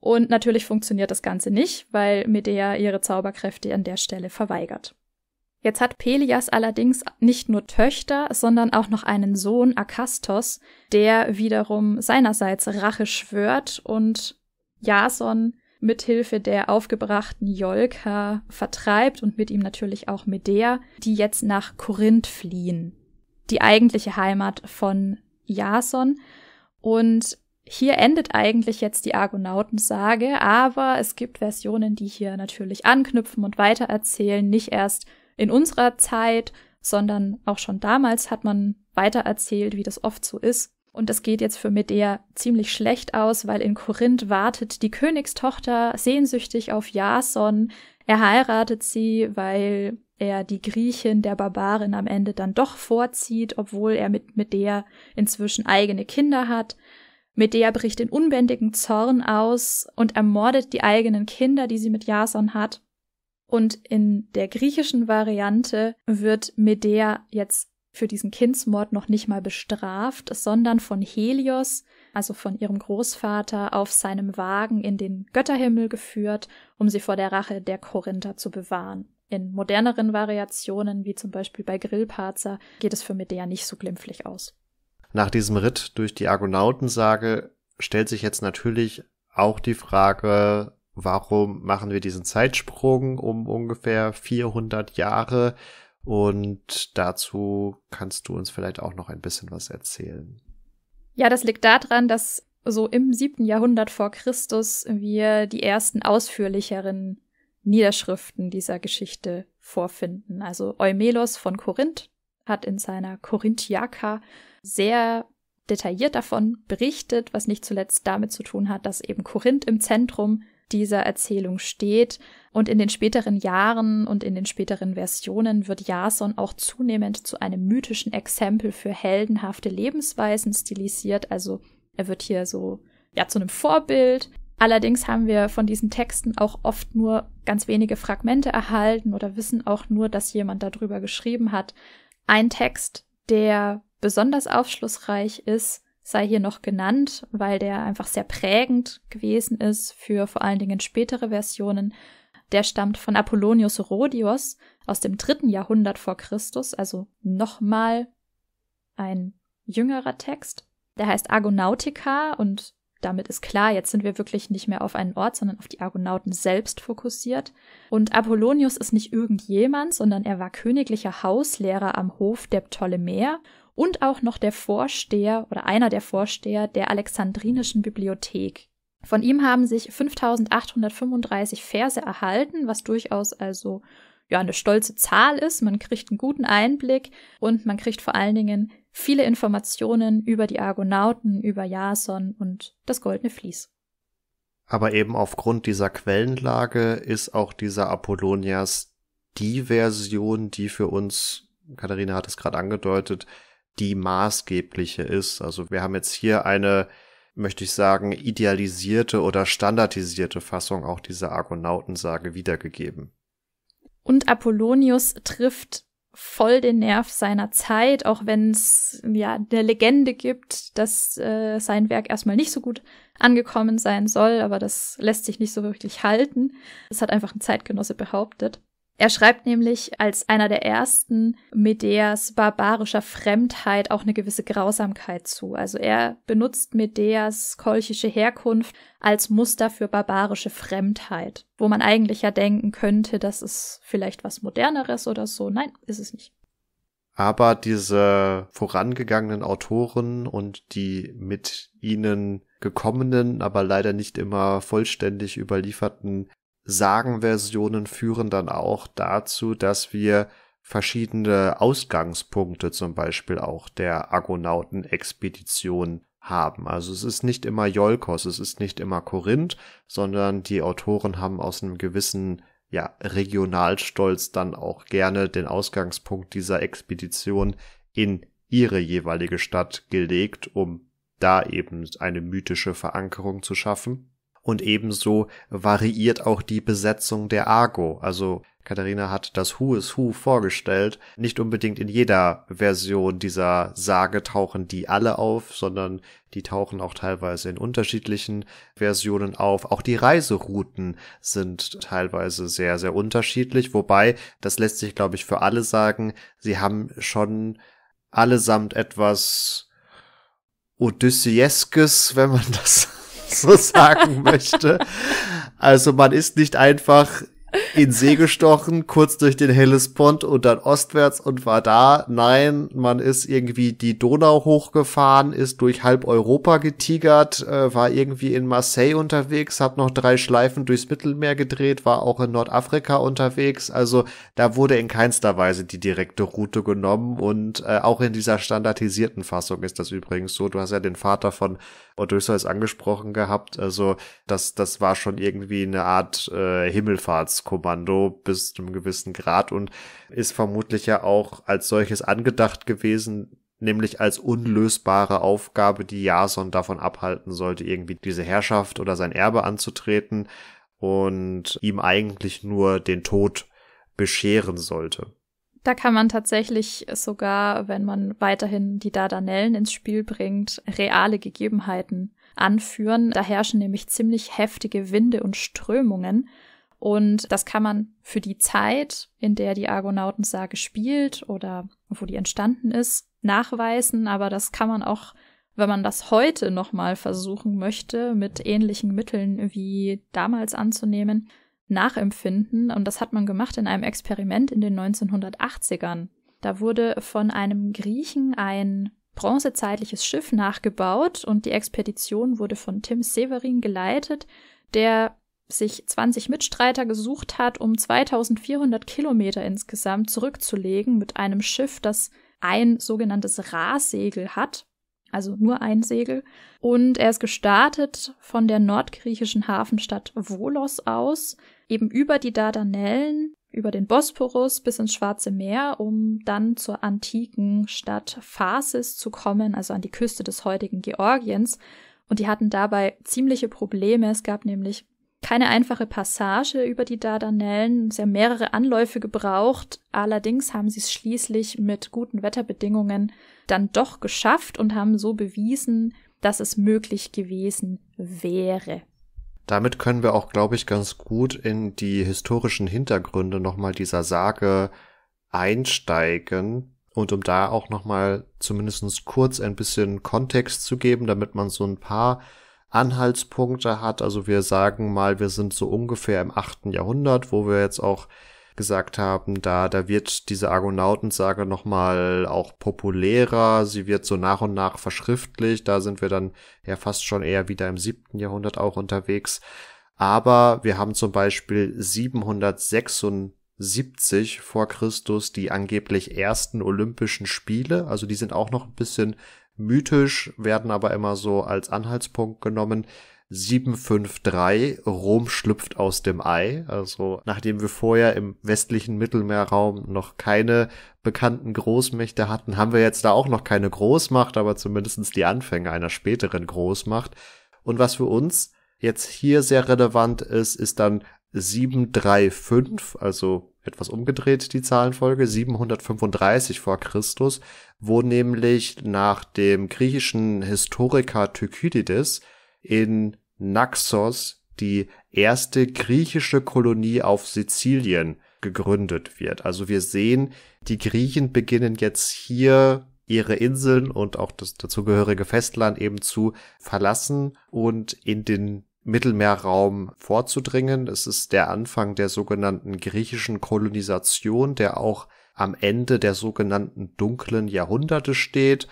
S2: Und natürlich funktioniert das Ganze nicht, weil Medea ihre Zauberkräfte an der Stelle verweigert. Jetzt hat Pelias allerdings nicht nur Töchter, sondern auch noch einen Sohn Akastos, der wiederum seinerseits Rache schwört und Jason mithilfe der aufgebrachten Jolka vertreibt und mit ihm natürlich auch Medea, die jetzt nach Korinth fliehen, die eigentliche Heimat von Jason. Und hier endet eigentlich jetzt die Argonautensage, aber es gibt Versionen, die hier natürlich anknüpfen und weitererzählen, nicht erst in unserer Zeit, sondern auch schon damals hat man weitererzählt, wie das oft so ist. Und es geht jetzt für Medea ziemlich schlecht aus, weil in Korinth wartet die Königstochter sehnsüchtig auf Jason. Er heiratet sie, weil er die Griechin der Barbarin am Ende dann doch vorzieht, obwohl er mit Medea inzwischen eigene Kinder hat. Medea bricht in unbändigen Zorn aus und ermordet die eigenen Kinder, die sie mit Jason hat. Und in der griechischen Variante wird Medea jetzt für diesen Kindsmord noch nicht mal bestraft, sondern von Helios, also von ihrem Großvater, auf seinem Wagen in den Götterhimmel geführt, um sie vor der Rache der Korinther zu bewahren. In moderneren Variationen, wie zum Beispiel bei Grillparzer, geht es für Medea nicht so glimpflich aus.
S1: Nach diesem Ritt durch die Argonautensage stellt sich jetzt natürlich auch die Frage, warum machen wir diesen Zeitsprung um ungefähr 400 Jahre? Und dazu kannst du uns vielleicht auch noch ein bisschen was erzählen.
S2: Ja, das liegt daran, dass so im siebten Jahrhundert vor Christus wir die ersten ausführlicheren Niederschriften dieser Geschichte vorfinden. Also Eumelos von Korinth hat in seiner Korinthiaka sehr detailliert davon berichtet, was nicht zuletzt damit zu tun hat, dass eben Korinth im Zentrum dieser Erzählung steht. Und in den späteren Jahren und in den späteren Versionen wird Jason auch zunehmend zu einem mythischen Exempel für heldenhafte Lebensweisen stilisiert. Also er wird hier so, ja, zu einem Vorbild. Allerdings haben wir von diesen Texten auch oft nur ganz wenige Fragmente erhalten oder wissen auch nur, dass jemand darüber geschrieben hat. Ein Text, der besonders aufschlussreich ist, sei hier noch genannt, weil der einfach sehr prägend gewesen ist für vor allen Dingen spätere Versionen. Der stammt von Apollonius Rhodios aus dem dritten Jahrhundert vor Christus, also nochmal ein jüngerer Text. Der heißt Argonautica und damit ist klar, jetzt sind wir wirklich nicht mehr auf einen Ort, sondern auf die Argonauten selbst fokussiert. Und Apollonius ist nicht irgendjemand, sondern er war königlicher Hauslehrer am Hof der Ptolemäer und auch noch der Vorsteher oder einer der Vorsteher der Alexandrinischen Bibliothek. Von ihm haben sich 5835 Verse erhalten, was durchaus also ja eine stolze Zahl ist. Man kriegt einen guten Einblick und man kriegt vor allen Dingen viele Informationen über die Argonauten, über Jason und das goldene Vlies.
S1: Aber eben aufgrund dieser Quellenlage ist auch dieser Apollonias die Version, die für uns, Katharina hat es gerade angedeutet, die maßgebliche ist. Also wir haben jetzt hier eine, möchte ich sagen, idealisierte oder standardisierte Fassung auch dieser Argonautensage wiedergegeben.
S2: Und Apollonius trifft voll den Nerv seiner Zeit, auch wenn es ja eine Legende gibt, dass äh, sein Werk erstmal nicht so gut angekommen sein soll, aber das lässt sich nicht so wirklich halten. Das hat einfach ein Zeitgenosse behauptet. Er schreibt nämlich als einer der ersten Medeas barbarischer Fremdheit auch eine gewisse Grausamkeit zu. Also er benutzt Medeas kolchische Herkunft als Muster für barbarische Fremdheit, wo man eigentlich ja denken könnte, das ist vielleicht was moderneres oder so. Nein, ist es nicht.
S1: Aber diese vorangegangenen Autoren und die mit ihnen gekommenen, aber leider nicht immer vollständig überlieferten Sagenversionen führen dann auch dazu, dass wir verschiedene Ausgangspunkte zum Beispiel auch der Argonauten-Expedition haben. Also es ist nicht immer Jolkos, es ist nicht immer Korinth, sondern die Autoren haben aus einem gewissen ja, Regionalstolz dann auch gerne den Ausgangspunkt dieser Expedition in ihre jeweilige Stadt gelegt, um da eben eine mythische Verankerung zu schaffen. Und ebenso variiert auch die Besetzung der Argo. Also Katharina hat das Who is Who vorgestellt. Nicht unbedingt in jeder Version dieser Sage tauchen die alle auf, sondern die tauchen auch teilweise in unterschiedlichen Versionen auf. Auch die Reiserouten sind teilweise sehr, sehr unterschiedlich. Wobei, das lässt sich, glaube ich, für alle sagen, sie haben schon allesamt etwas Odysseeskes, wenn man *laughs* das so sagen möchte. Also man ist nicht einfach in See gestochen, kurz durch den Hellespont und dann ostwärts und war da. Nein, man ist irgendwie die Donau hochgefahren, ist durch halb Europa getigert, äh, war irgendwie in Marseille unterwegs, hat noch drei Schleifen durchs Mittelmeer gedreht, war auch in Nordafrika unterwegs. Also da wurde in keinster Weise die direkte Route genommen und äh, auch in dieser standardisierten Fassung ist das übrigens so. Du hast ja den Vater von Odysseus angesprochen gehabt. Also das, das war schon irgendwie eine Art äh, Himmelfahrtskommando bis zu einem gewissen Grad und ist vermutlich ja auch als solches angedacht gewesen, nämlich als unlösbare Aufgabe, die Jason davon abhalten sollte, irgendwie diese Herrschaft oder sein Erbe anzutreten und ihm eigentlich nur den Tod bescheren sollte.
S2: Da kann man tatsächlich sogar, wenn man weiterhin die Dardanellen ins Spiel bringt, reale Gegebenheiten anführen. Da herrschen nämlich ziemlich heftige Winde und Strömungen. Und das kann man für die Zeit, in der die Argonautensage spielt oder wo die entstanden ist, nachweisen. Aber das kann man auch, wenn man das heute nochmal versuchen möchte, mit ähnlichen Mitteln wie damals anzunehmen, nachempfinden. Und das hat man gemacht in einem Experiment in den 1980ern. Da wurde von einem Griechen ein bronzezeitliches Schiff nachgebaut und die Expedition wurde von Tim Severin geleitet, der sich 20 Mitstreiter gesucht hat, um 2400 Kilometer insgesamt zurückzulegen mit einem Schiff, das ein sogenanntes Rahsegel hat, also nur ein Segel. Und er ist gestartet von der nordgriechischen Hafenstadt Volos aus, eben über die Dardanellen, über den Bosporus bis ins Schwarze Meer, um dann zur antiken Stadt Phasis zu kommen, also an die Küste des heutigen Georgiens. Und die hatten dabei ziemliche Probleme. Es gab nämlich keine einfache Passage über die Dardanellen. Sie haben mehrere Anläufe gebraucht. Allerdings haben sie es schließlich mit guten Wetterbedingungen dann doch geschafft und haben so bewiesen, dass es möglich gewesen wäre.
S1: Damit können wir auch, glaube ich, ganz gut in die historischen Hintergründe nochmal dieser Sage einsteigen. Und um da auch nochmal zumindest kurz ein bisschen Kontext zu geben, damit man so ein paar Anhaltspunkte hat. Also wir sagen mal, wir sind so ungefähr im achten Jahrhundert, wo wir jetzt auch gesagt haben, da, da wird diese Argonautensage nochmal auch populärer, sie wird so nach und nach verschriftlicht, da sind wir dann ja fast schon eher wieder im siebten Jahrhundert auch unterwegs. Aber wir haben zum Beispiel 776 vor Christus die angeblich ersten Olympischen Spiele, also die sind auch noch ein bisschen mythisch, werden aber immer so als Anhaltspunkt genommen. 753 Rom schlüpft aus dem Ei. Also nachdem wir vorher im westlichen Mittelmeerraum noch keine bekannten Großmächte hatten, haben wir jetzt da auch noch keine Großmacht, aber zumindestens die Anfänge einer späteren Großmacht. Und was für uns jetzt hier sehr relevant ist, ist dann 735, also etwas umgedreht die Zahlenfolge, 735 vor Christus, wo nämlich nach dem griechischen Historiker Thukydides in Naxos die erste griechische Kolonie auf Sizilien gegründet wird. Also wir sehen, die Griechen beginnen jetzt hier ihre Inseln und auch das dazugehörige Festland eben zu verlassen und in den Mittelmeerraum vorzudringen. Es ist der Anfang der sogenannten griechischen Kolonisation, der auch am Ende der sogenannten dunklen Jahrhunderte steht.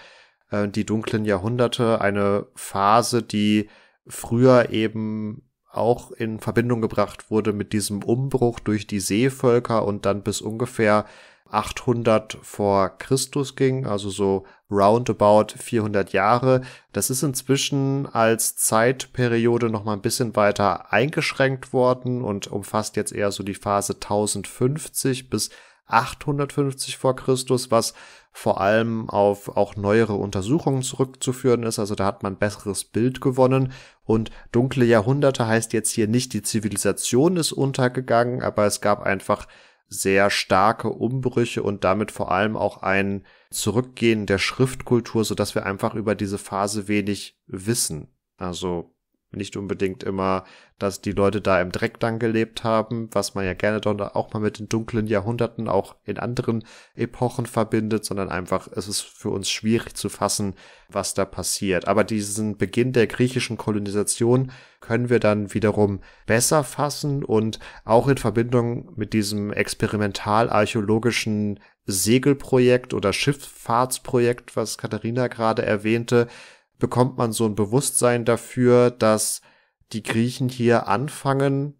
S1: Äh, die dunklen Jahrhunderte, eine Phase, die früher eben auch in Verbindung gebracht wurde mit diesem Umbruch durch die Seevölker und dann bis ungefähr 800 vor Christus ging, also so roundabout 400 Jahre. Das ist inzwischen als Zeitperiode noch mal ein bisschen weiter eingeschränkt worden und umfasst jetzt eher so die Phase 1050 bis 850 vor Christus, was vor allem auf auch neuere Untersuchungen zurückzuführen ist. Also da hat man besseres Bild gewonnen. Und dunkle Jahrhunderte heißt jetzt hier nicht, die Zivilisation ist untergegangen, aber es gab einfach sehr starke Umbrüche und damit vor allem auch ein Zurückgehen der Schriftkultur, so dass wir einfach über diese Phase wenig wissen. Also nicht unbedingt immer, dass die Leute da im Dreck dann gelebt haben, was man ja gerne dann auch mal mit den dunklen Jahrhunderten auch in anderen Epochen verbindet, sondern einfach, es ist für uns schwierig zu fassen, was da passiert. Aber diesen Beginn der griechischen Kolonisation können wir dann wiederum besser fassen und auch in Verbindung mit diesem experimental-archäologischen Segelprojekt oder Schifffahrtsprojekt, was Katharina gerade erwähnte, bekommt man so ein Bewusstsein dafür, dass die Griechen hier anfangen,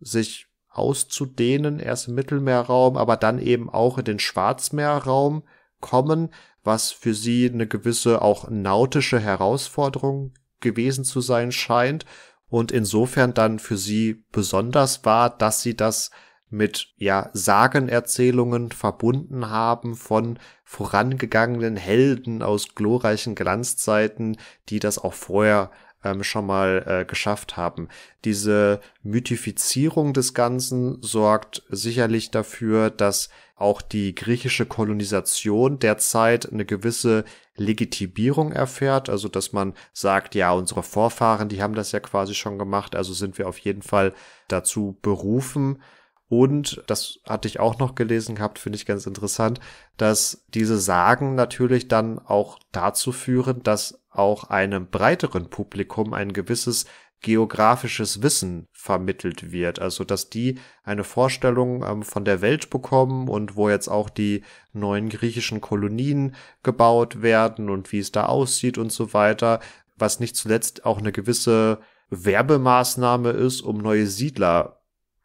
S1: sich auszudehnen, erst im Mittelmeerraum, aber dann eben auch in den Schwarzmeerraum kommen, was für sie eine gewisse auch nautische Herausforderung gewesen zu sein scheint und insofern dann für sie besonders war, dass sie das mit ja Sagenerzählungen verbunden haben von vorangegangenen Helden aus glorreichen Glanzzeiten, die das auch vorher ähm, schon mal äh, geschafft haben. Diese Mythifizierung des Ganzen sorgt sicherlich dafür, dass auch die griechische Kolonisation derzeit eine gewisse Legitimierung erfährt, also dass man sagt, ja, unsere Vorfahren, die haben das ja quasi schon gemacht, also sind wir auf jeden Fall dazu berufen, und das hatte ich auch noch gelesen gehabt, finde ich ganz interessant, dass diese Sagen natürlich dann auch dazu führen, dass auch einem breiteren Publikum ein gewisses geografisches Wissen vermittelt wird. Also dass die eine Vorstellung ähm, von der Welt bekommen und wo jetzt auch die neuen griechischen Kolonien gebaut werden und wie es da aussieht und so weiter, was nicht zuletzt auch eine gewisse Werbemaßnahme ist, um neue Siedler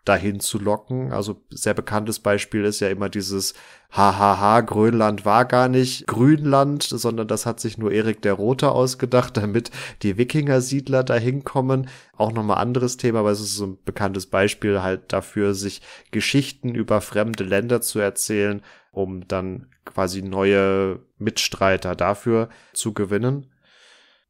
S1: dahin zu locken. Also sehr bekanntes Beispiel ist ja immer dieses Hahaha, Grönland war gar nicht Grünland, sondern das hat sich nur Erik der Rote ausgedacht, *laughs* damit die Wikinger-Siedler dahin kommen. Auch nochmal anderes Thema, aber es ist so ein bekanntes Beispiel halt dafür, sich Geschichten über fremde Länder zu erzählen, um dann quasi neue Mitstreiter dafür zu gewinnen.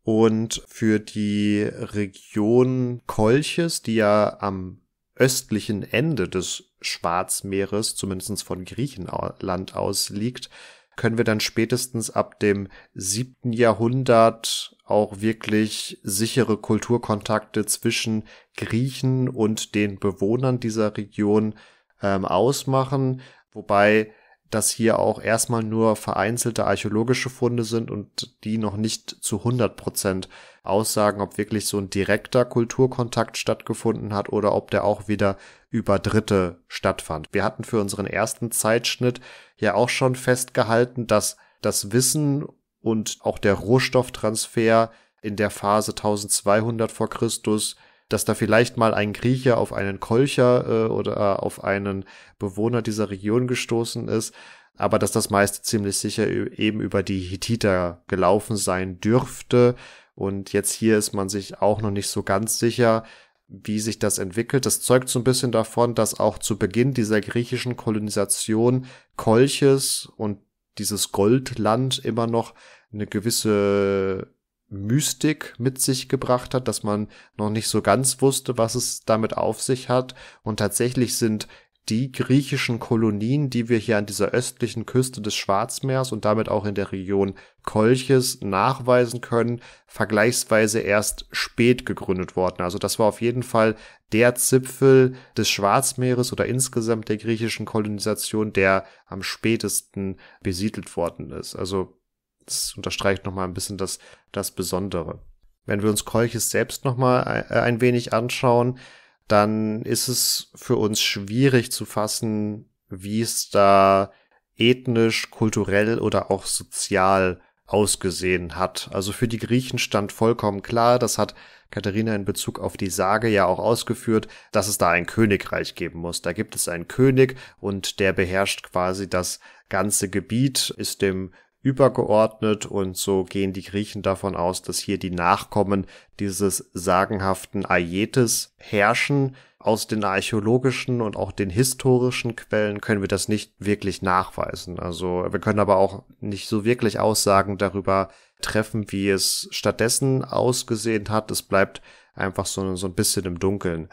S1: Und für die Region Kolches, die ja am östlichen Ende des Schwarzmeeres, zumindest von Griechenland aus liegt, können wir dann spätestens ab dem siebten Jahrhundert auch wirklich sichere Kulturkontakte zwischen Griechen und den Bewohnern dieser Region ähm, ausmachen, wobei dass hier auch erstmal nur vereinzelte archäologische Funde sind und die noch nicht zu 100 Prozent aussagen, ob wirklich so ein direkter Kulturkontakt stattgefunden hat oder ob der auch wieder über Dritte stattfand. Wir hatten für unseren ersten Zeitschnitt ja auch schon festgehalten, dass das Wissen und auch der Rohstofftransfer in der Phase 1200 vor Christus dass da vielleicht mal ein Grieche auf einen Kolcher äh, oder auf einen Bewohner dieser Region gestoßen ist, aber dass das meiste ziemlich sicher eben über die Hittiter gelaufen sein dürfte. Und jetzt hier ist man sich auch noch nicht so ganz sicher, wie sich das entwickelt. Das zeugt so ein bisschen davon, dass auch zu Beginn dieser griechischen Kolonisation Kolches und dieses Goldland immer noch eine gewisse Mystik mit sich gebracht hat, dass man noch nicht so ganz wusste, was es damit auf sich hat. Und tatsächlich sind die griechischen Kolonien, die wir hier an dieser östlichen Küste des Schwarzmeers und damit auch in der Region Kolches nachweisen können, vergleichsweise erst spät gegründet worden. Also das war auf jeden Fall der Zipfel des Schwarzmeeres oder insgesamt der griechischen Kolonisation, der am spätesten besiedelt worden ist. Also das unterstreicht nochmal ein bisschen das, das Besondere. Wenn wir uns Kolchis selbst nochmal äh, ein wenig anschauen, dann ist es für uns schwierig zu fassen, wie es da ethnisch, kulturell oder auch sozial ausgesehen hat. Also für die Griechen stand vollkommen klar, das hat Katharina in Bezug auf die Sage ja auch ausgeführt, dass es da ein Königreich geben muss. Da gibt es einen König und der beherrscht quasi das ganze Gebiet, ist dem übergeordnet und so gehen die Griechen davon aus, dass hier die Nachkommen dieses sagenhaften Aietes herrschen. Aus den archäologischen und auch den historischen Quellen können wir das nicht wirklich nachweisen. Also wir können aber auch nicht so wirklich Aussagen darüber treffen, wie es stattdessen ausgesehen hat. Es bleibt einfach so, so ein bisschen im Dunkeln.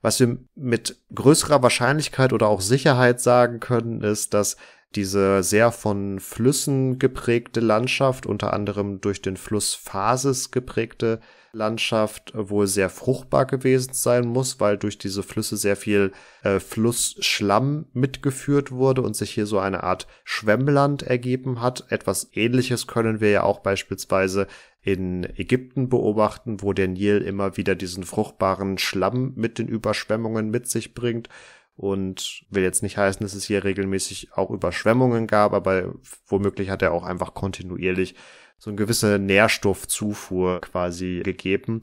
S1: Was wir mit größerer Wahrscheinlichkeit oder auch Sicherheit sagen können, ist, dass diese sehr von Flüssen geprägte Landschaft, unter anderem durch den Fluss Phasis geprägte Landschaft wohl sehr fruchtbar gewesen sein muss, weil durch diese Flüsse sehr viel äh, Flussschlamm mitgeführt wurde und sich hier so eine Art Schwemmland ergeben hat. Etwas ähnliches können wir ja auch beispielsweise in Ägypten beobachten, wo der Nil immer wieder diesen fruchtbaren Schlamm mit den Überschwemmungen mit sich bringt und will jetzt nicht heißen, dass es hier regelmäßig auch Überschwemmungen gab, aber womöglich hat er auch einfach kontinuierlich so eine gewisse Nährstoffzufuhr quasi gegeben.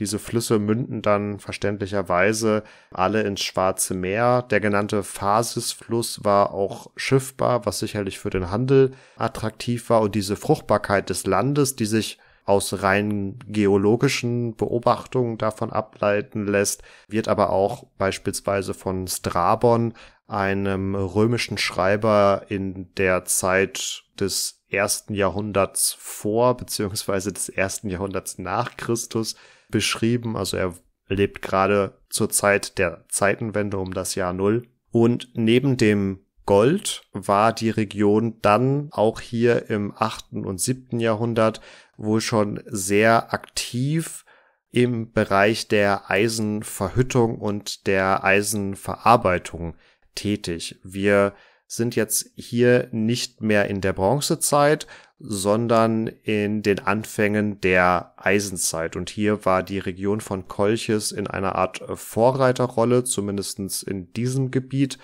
S1: Diese Flüsse münden dann verständlicherweise alle ins Schwarze Meer. Der genannte Phasisfluss war auch schiffbar, was sicherlich für den Handel attraktiv war. Und diese Fruchtbarkeit des Landes, die sich aus rein geologischen Beobachtungen davon ableiten lässt, wird aber auch beispielsweise von Strabon, einem römischen Schreiber in der Zeit des ersten Jahrhunderts vor beziehungsweise des ersten Jahrhunderts nach Christus beschrieben. Also er lebt gerade zur Zeit der Zeitenwende um das Jahr Null. Und neben dem Gold war die Region dann auch hier im achten und siebten Jahrhundert wohl schon sehr aktiv im Bereich der Eisenverhüttung und der Eisenverarbeitung tätig. Wir sind jetzt hier nicht mehr in der Bronzezeit, sondern in den Anfängen der Eisenzeit. Und hier war die Region von Kolchis in einer Art Vorreiterrolle, zumindestens in diesem Gebiet.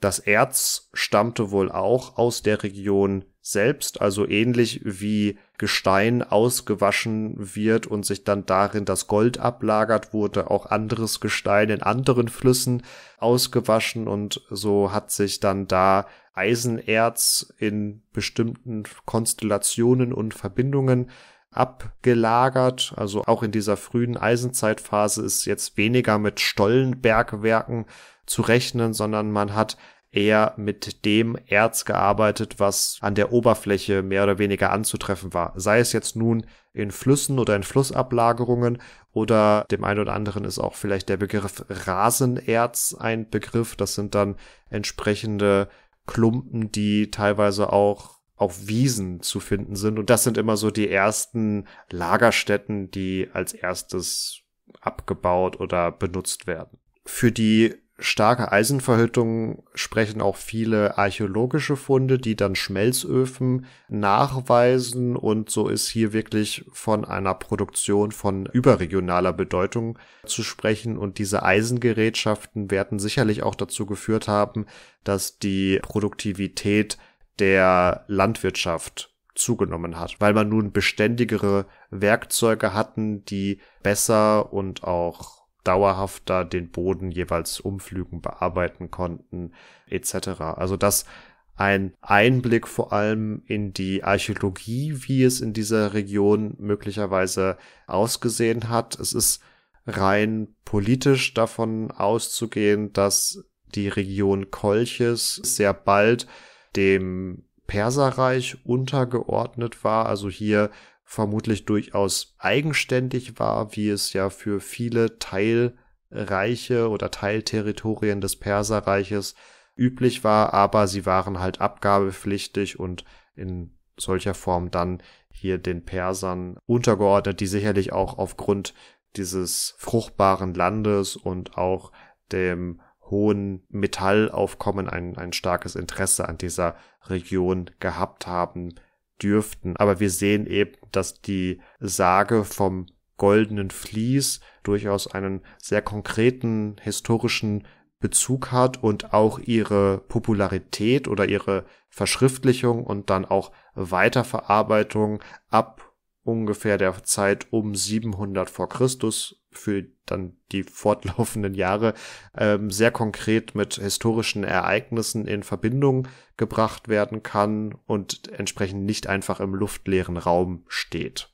S1: Das Erz stammte wohl auch aus der Region selbst, also ähnlich wie Gestein ausgewaschen wird und sich dann darin das Gold ablagert, wurde auch anderes Gestein in anderen Flüssen ausgewaschen und so hat sich dann da Eisenerz in bestimmten Konstellationen und Verbindungen abgelagert. Also auch in dieser frühen Eisenzeitphase ist jetzt weniger mit Stollenbergwerken zu rechnen, sondern man hat eher mit dem Erz gearbeitet, was an der Oberfläche mehr oder weniger anzutreffen war. Sei es jetzt nun in Flüssen oder in Flussablagerungen oder dem einen oder anderen ist auch vielleicht der Begriff Rasenerz ein Begriff. Das sind dann entsprechende Klumpen, die teilweise auch auf Wiesen zu finden sind. Und das sind immer so die ersten Lagerstätten, die als erstes abgebaut oder benutzt werden. Für die starke Eisenverhüttung sprechen auch viele archäologische Funde, die dann Schmelzöfen nachweisen und so ist hier wirklich von einer Produktion von überregionaler Bedeutung zu sprechen. Und diese Eisengerätschaften werden sicherlich auch dazu geführt haben, dass die Produktivität der Landwirtschaft zugenommen hat, weil man nun beständigere Werkzeuge hatten, die besser und auch dauerhafter den Boden jeweils umflügen, bearbeiten konnten, etc. Also das ein Einblick vor allem in die Archäologie, wie es in dieser Region möglicherweise ausgesehen hat. Es ist rein politisch davon auszugehen, dass die Region Kolchis sehr bald dem Perserreich untergeordnet war. Also hier vermutlich durchaus eigenständig war, wie es ja für viele Teilreiche oder Teilterritorien des Perserreiches üblich war, aber sie waren halt abgabepflichtig und in solcher Form dann hier den Persern untergeordnet, die sicherlich auch aufgrund dieses fruchtbaren Landes und auch dem hohen Metallaufkommen ein, ein starkes Interesse an dieser Region gehabt haben, dürften. Aber wir sehen eben, dass die Sage vom goldenen Vlies durchaus einen sehr konkreten historischen Bezug hat und auch ihre Popularität oder ihre Verschriftlichung und dann auch Weiterverarbeitung ab ungefähr der Zeit um 700 vor Christus für dann die fortlaufenden Jahre ähm, sehr konkret mit historischen Ereignissen in Verbindung gebracht werden kann und entsprechend nicht einfach im luftleeren Raum steht.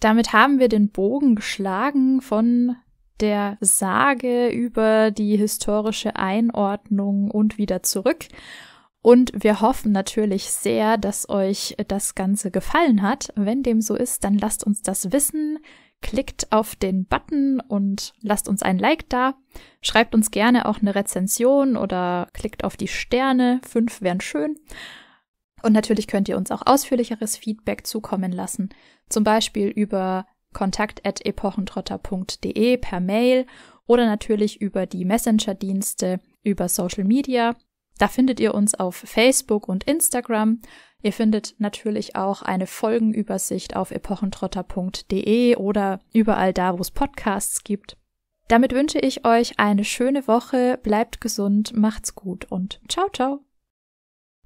S2: Damit haben wir den Bogen geschlagen von der Sage über die historische Einordnung und wieder zurück. Und wir hoffen natürlich sehr, dass euch das Ganze gefallen hat. Wenn dem so ist, dann lasst uns das wissen. Klickt auf den Button und lasst uns ein Like da. Schreibt uns gerne auch eine Rezension oder klickt auf die Sterne. Fünf wären schön. Und natürlich könnt ihr uns auch ausführlicheres Feedback zukommen lassen. Zum Beispiel über kontakt.epochentrotter.de per Mail oder natürlich über die Messenger-Dienste über Social Media. Da findet ihr uns auf Facebook und Instagram. Ihr findet natürlich auch eine Folgenübersicht auf epochentrotter.de oder überall da, wo es Podcasts gibt. Damit wünsche ich euch eine schöne Woche, bleibt gesund, macht's gut und ciao, ciao.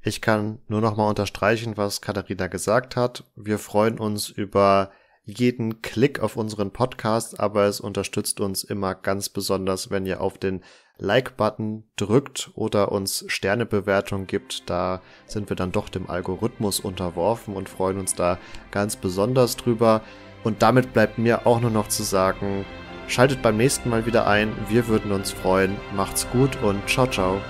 S1: Ich kann nur noch mal unterstreichen, was Katharina gesagt hat. Wir freuen uns über jeden Klick auf unseren Podcast, aber es unterstützt uns immer ganz besonders, wenn ihr auf den Like-Button drückt oder uns Sternebewertung gibt. Da sind wir dann doch dem Algorithmus unterworfen und freuen uns da ganz besonders drüber. Und damit bleibt mir auch nur noch zu sagen, schaltet beim nächsten Mal wieder ein. Wir würden uns freuen. Macht's gut und ciao, ciao.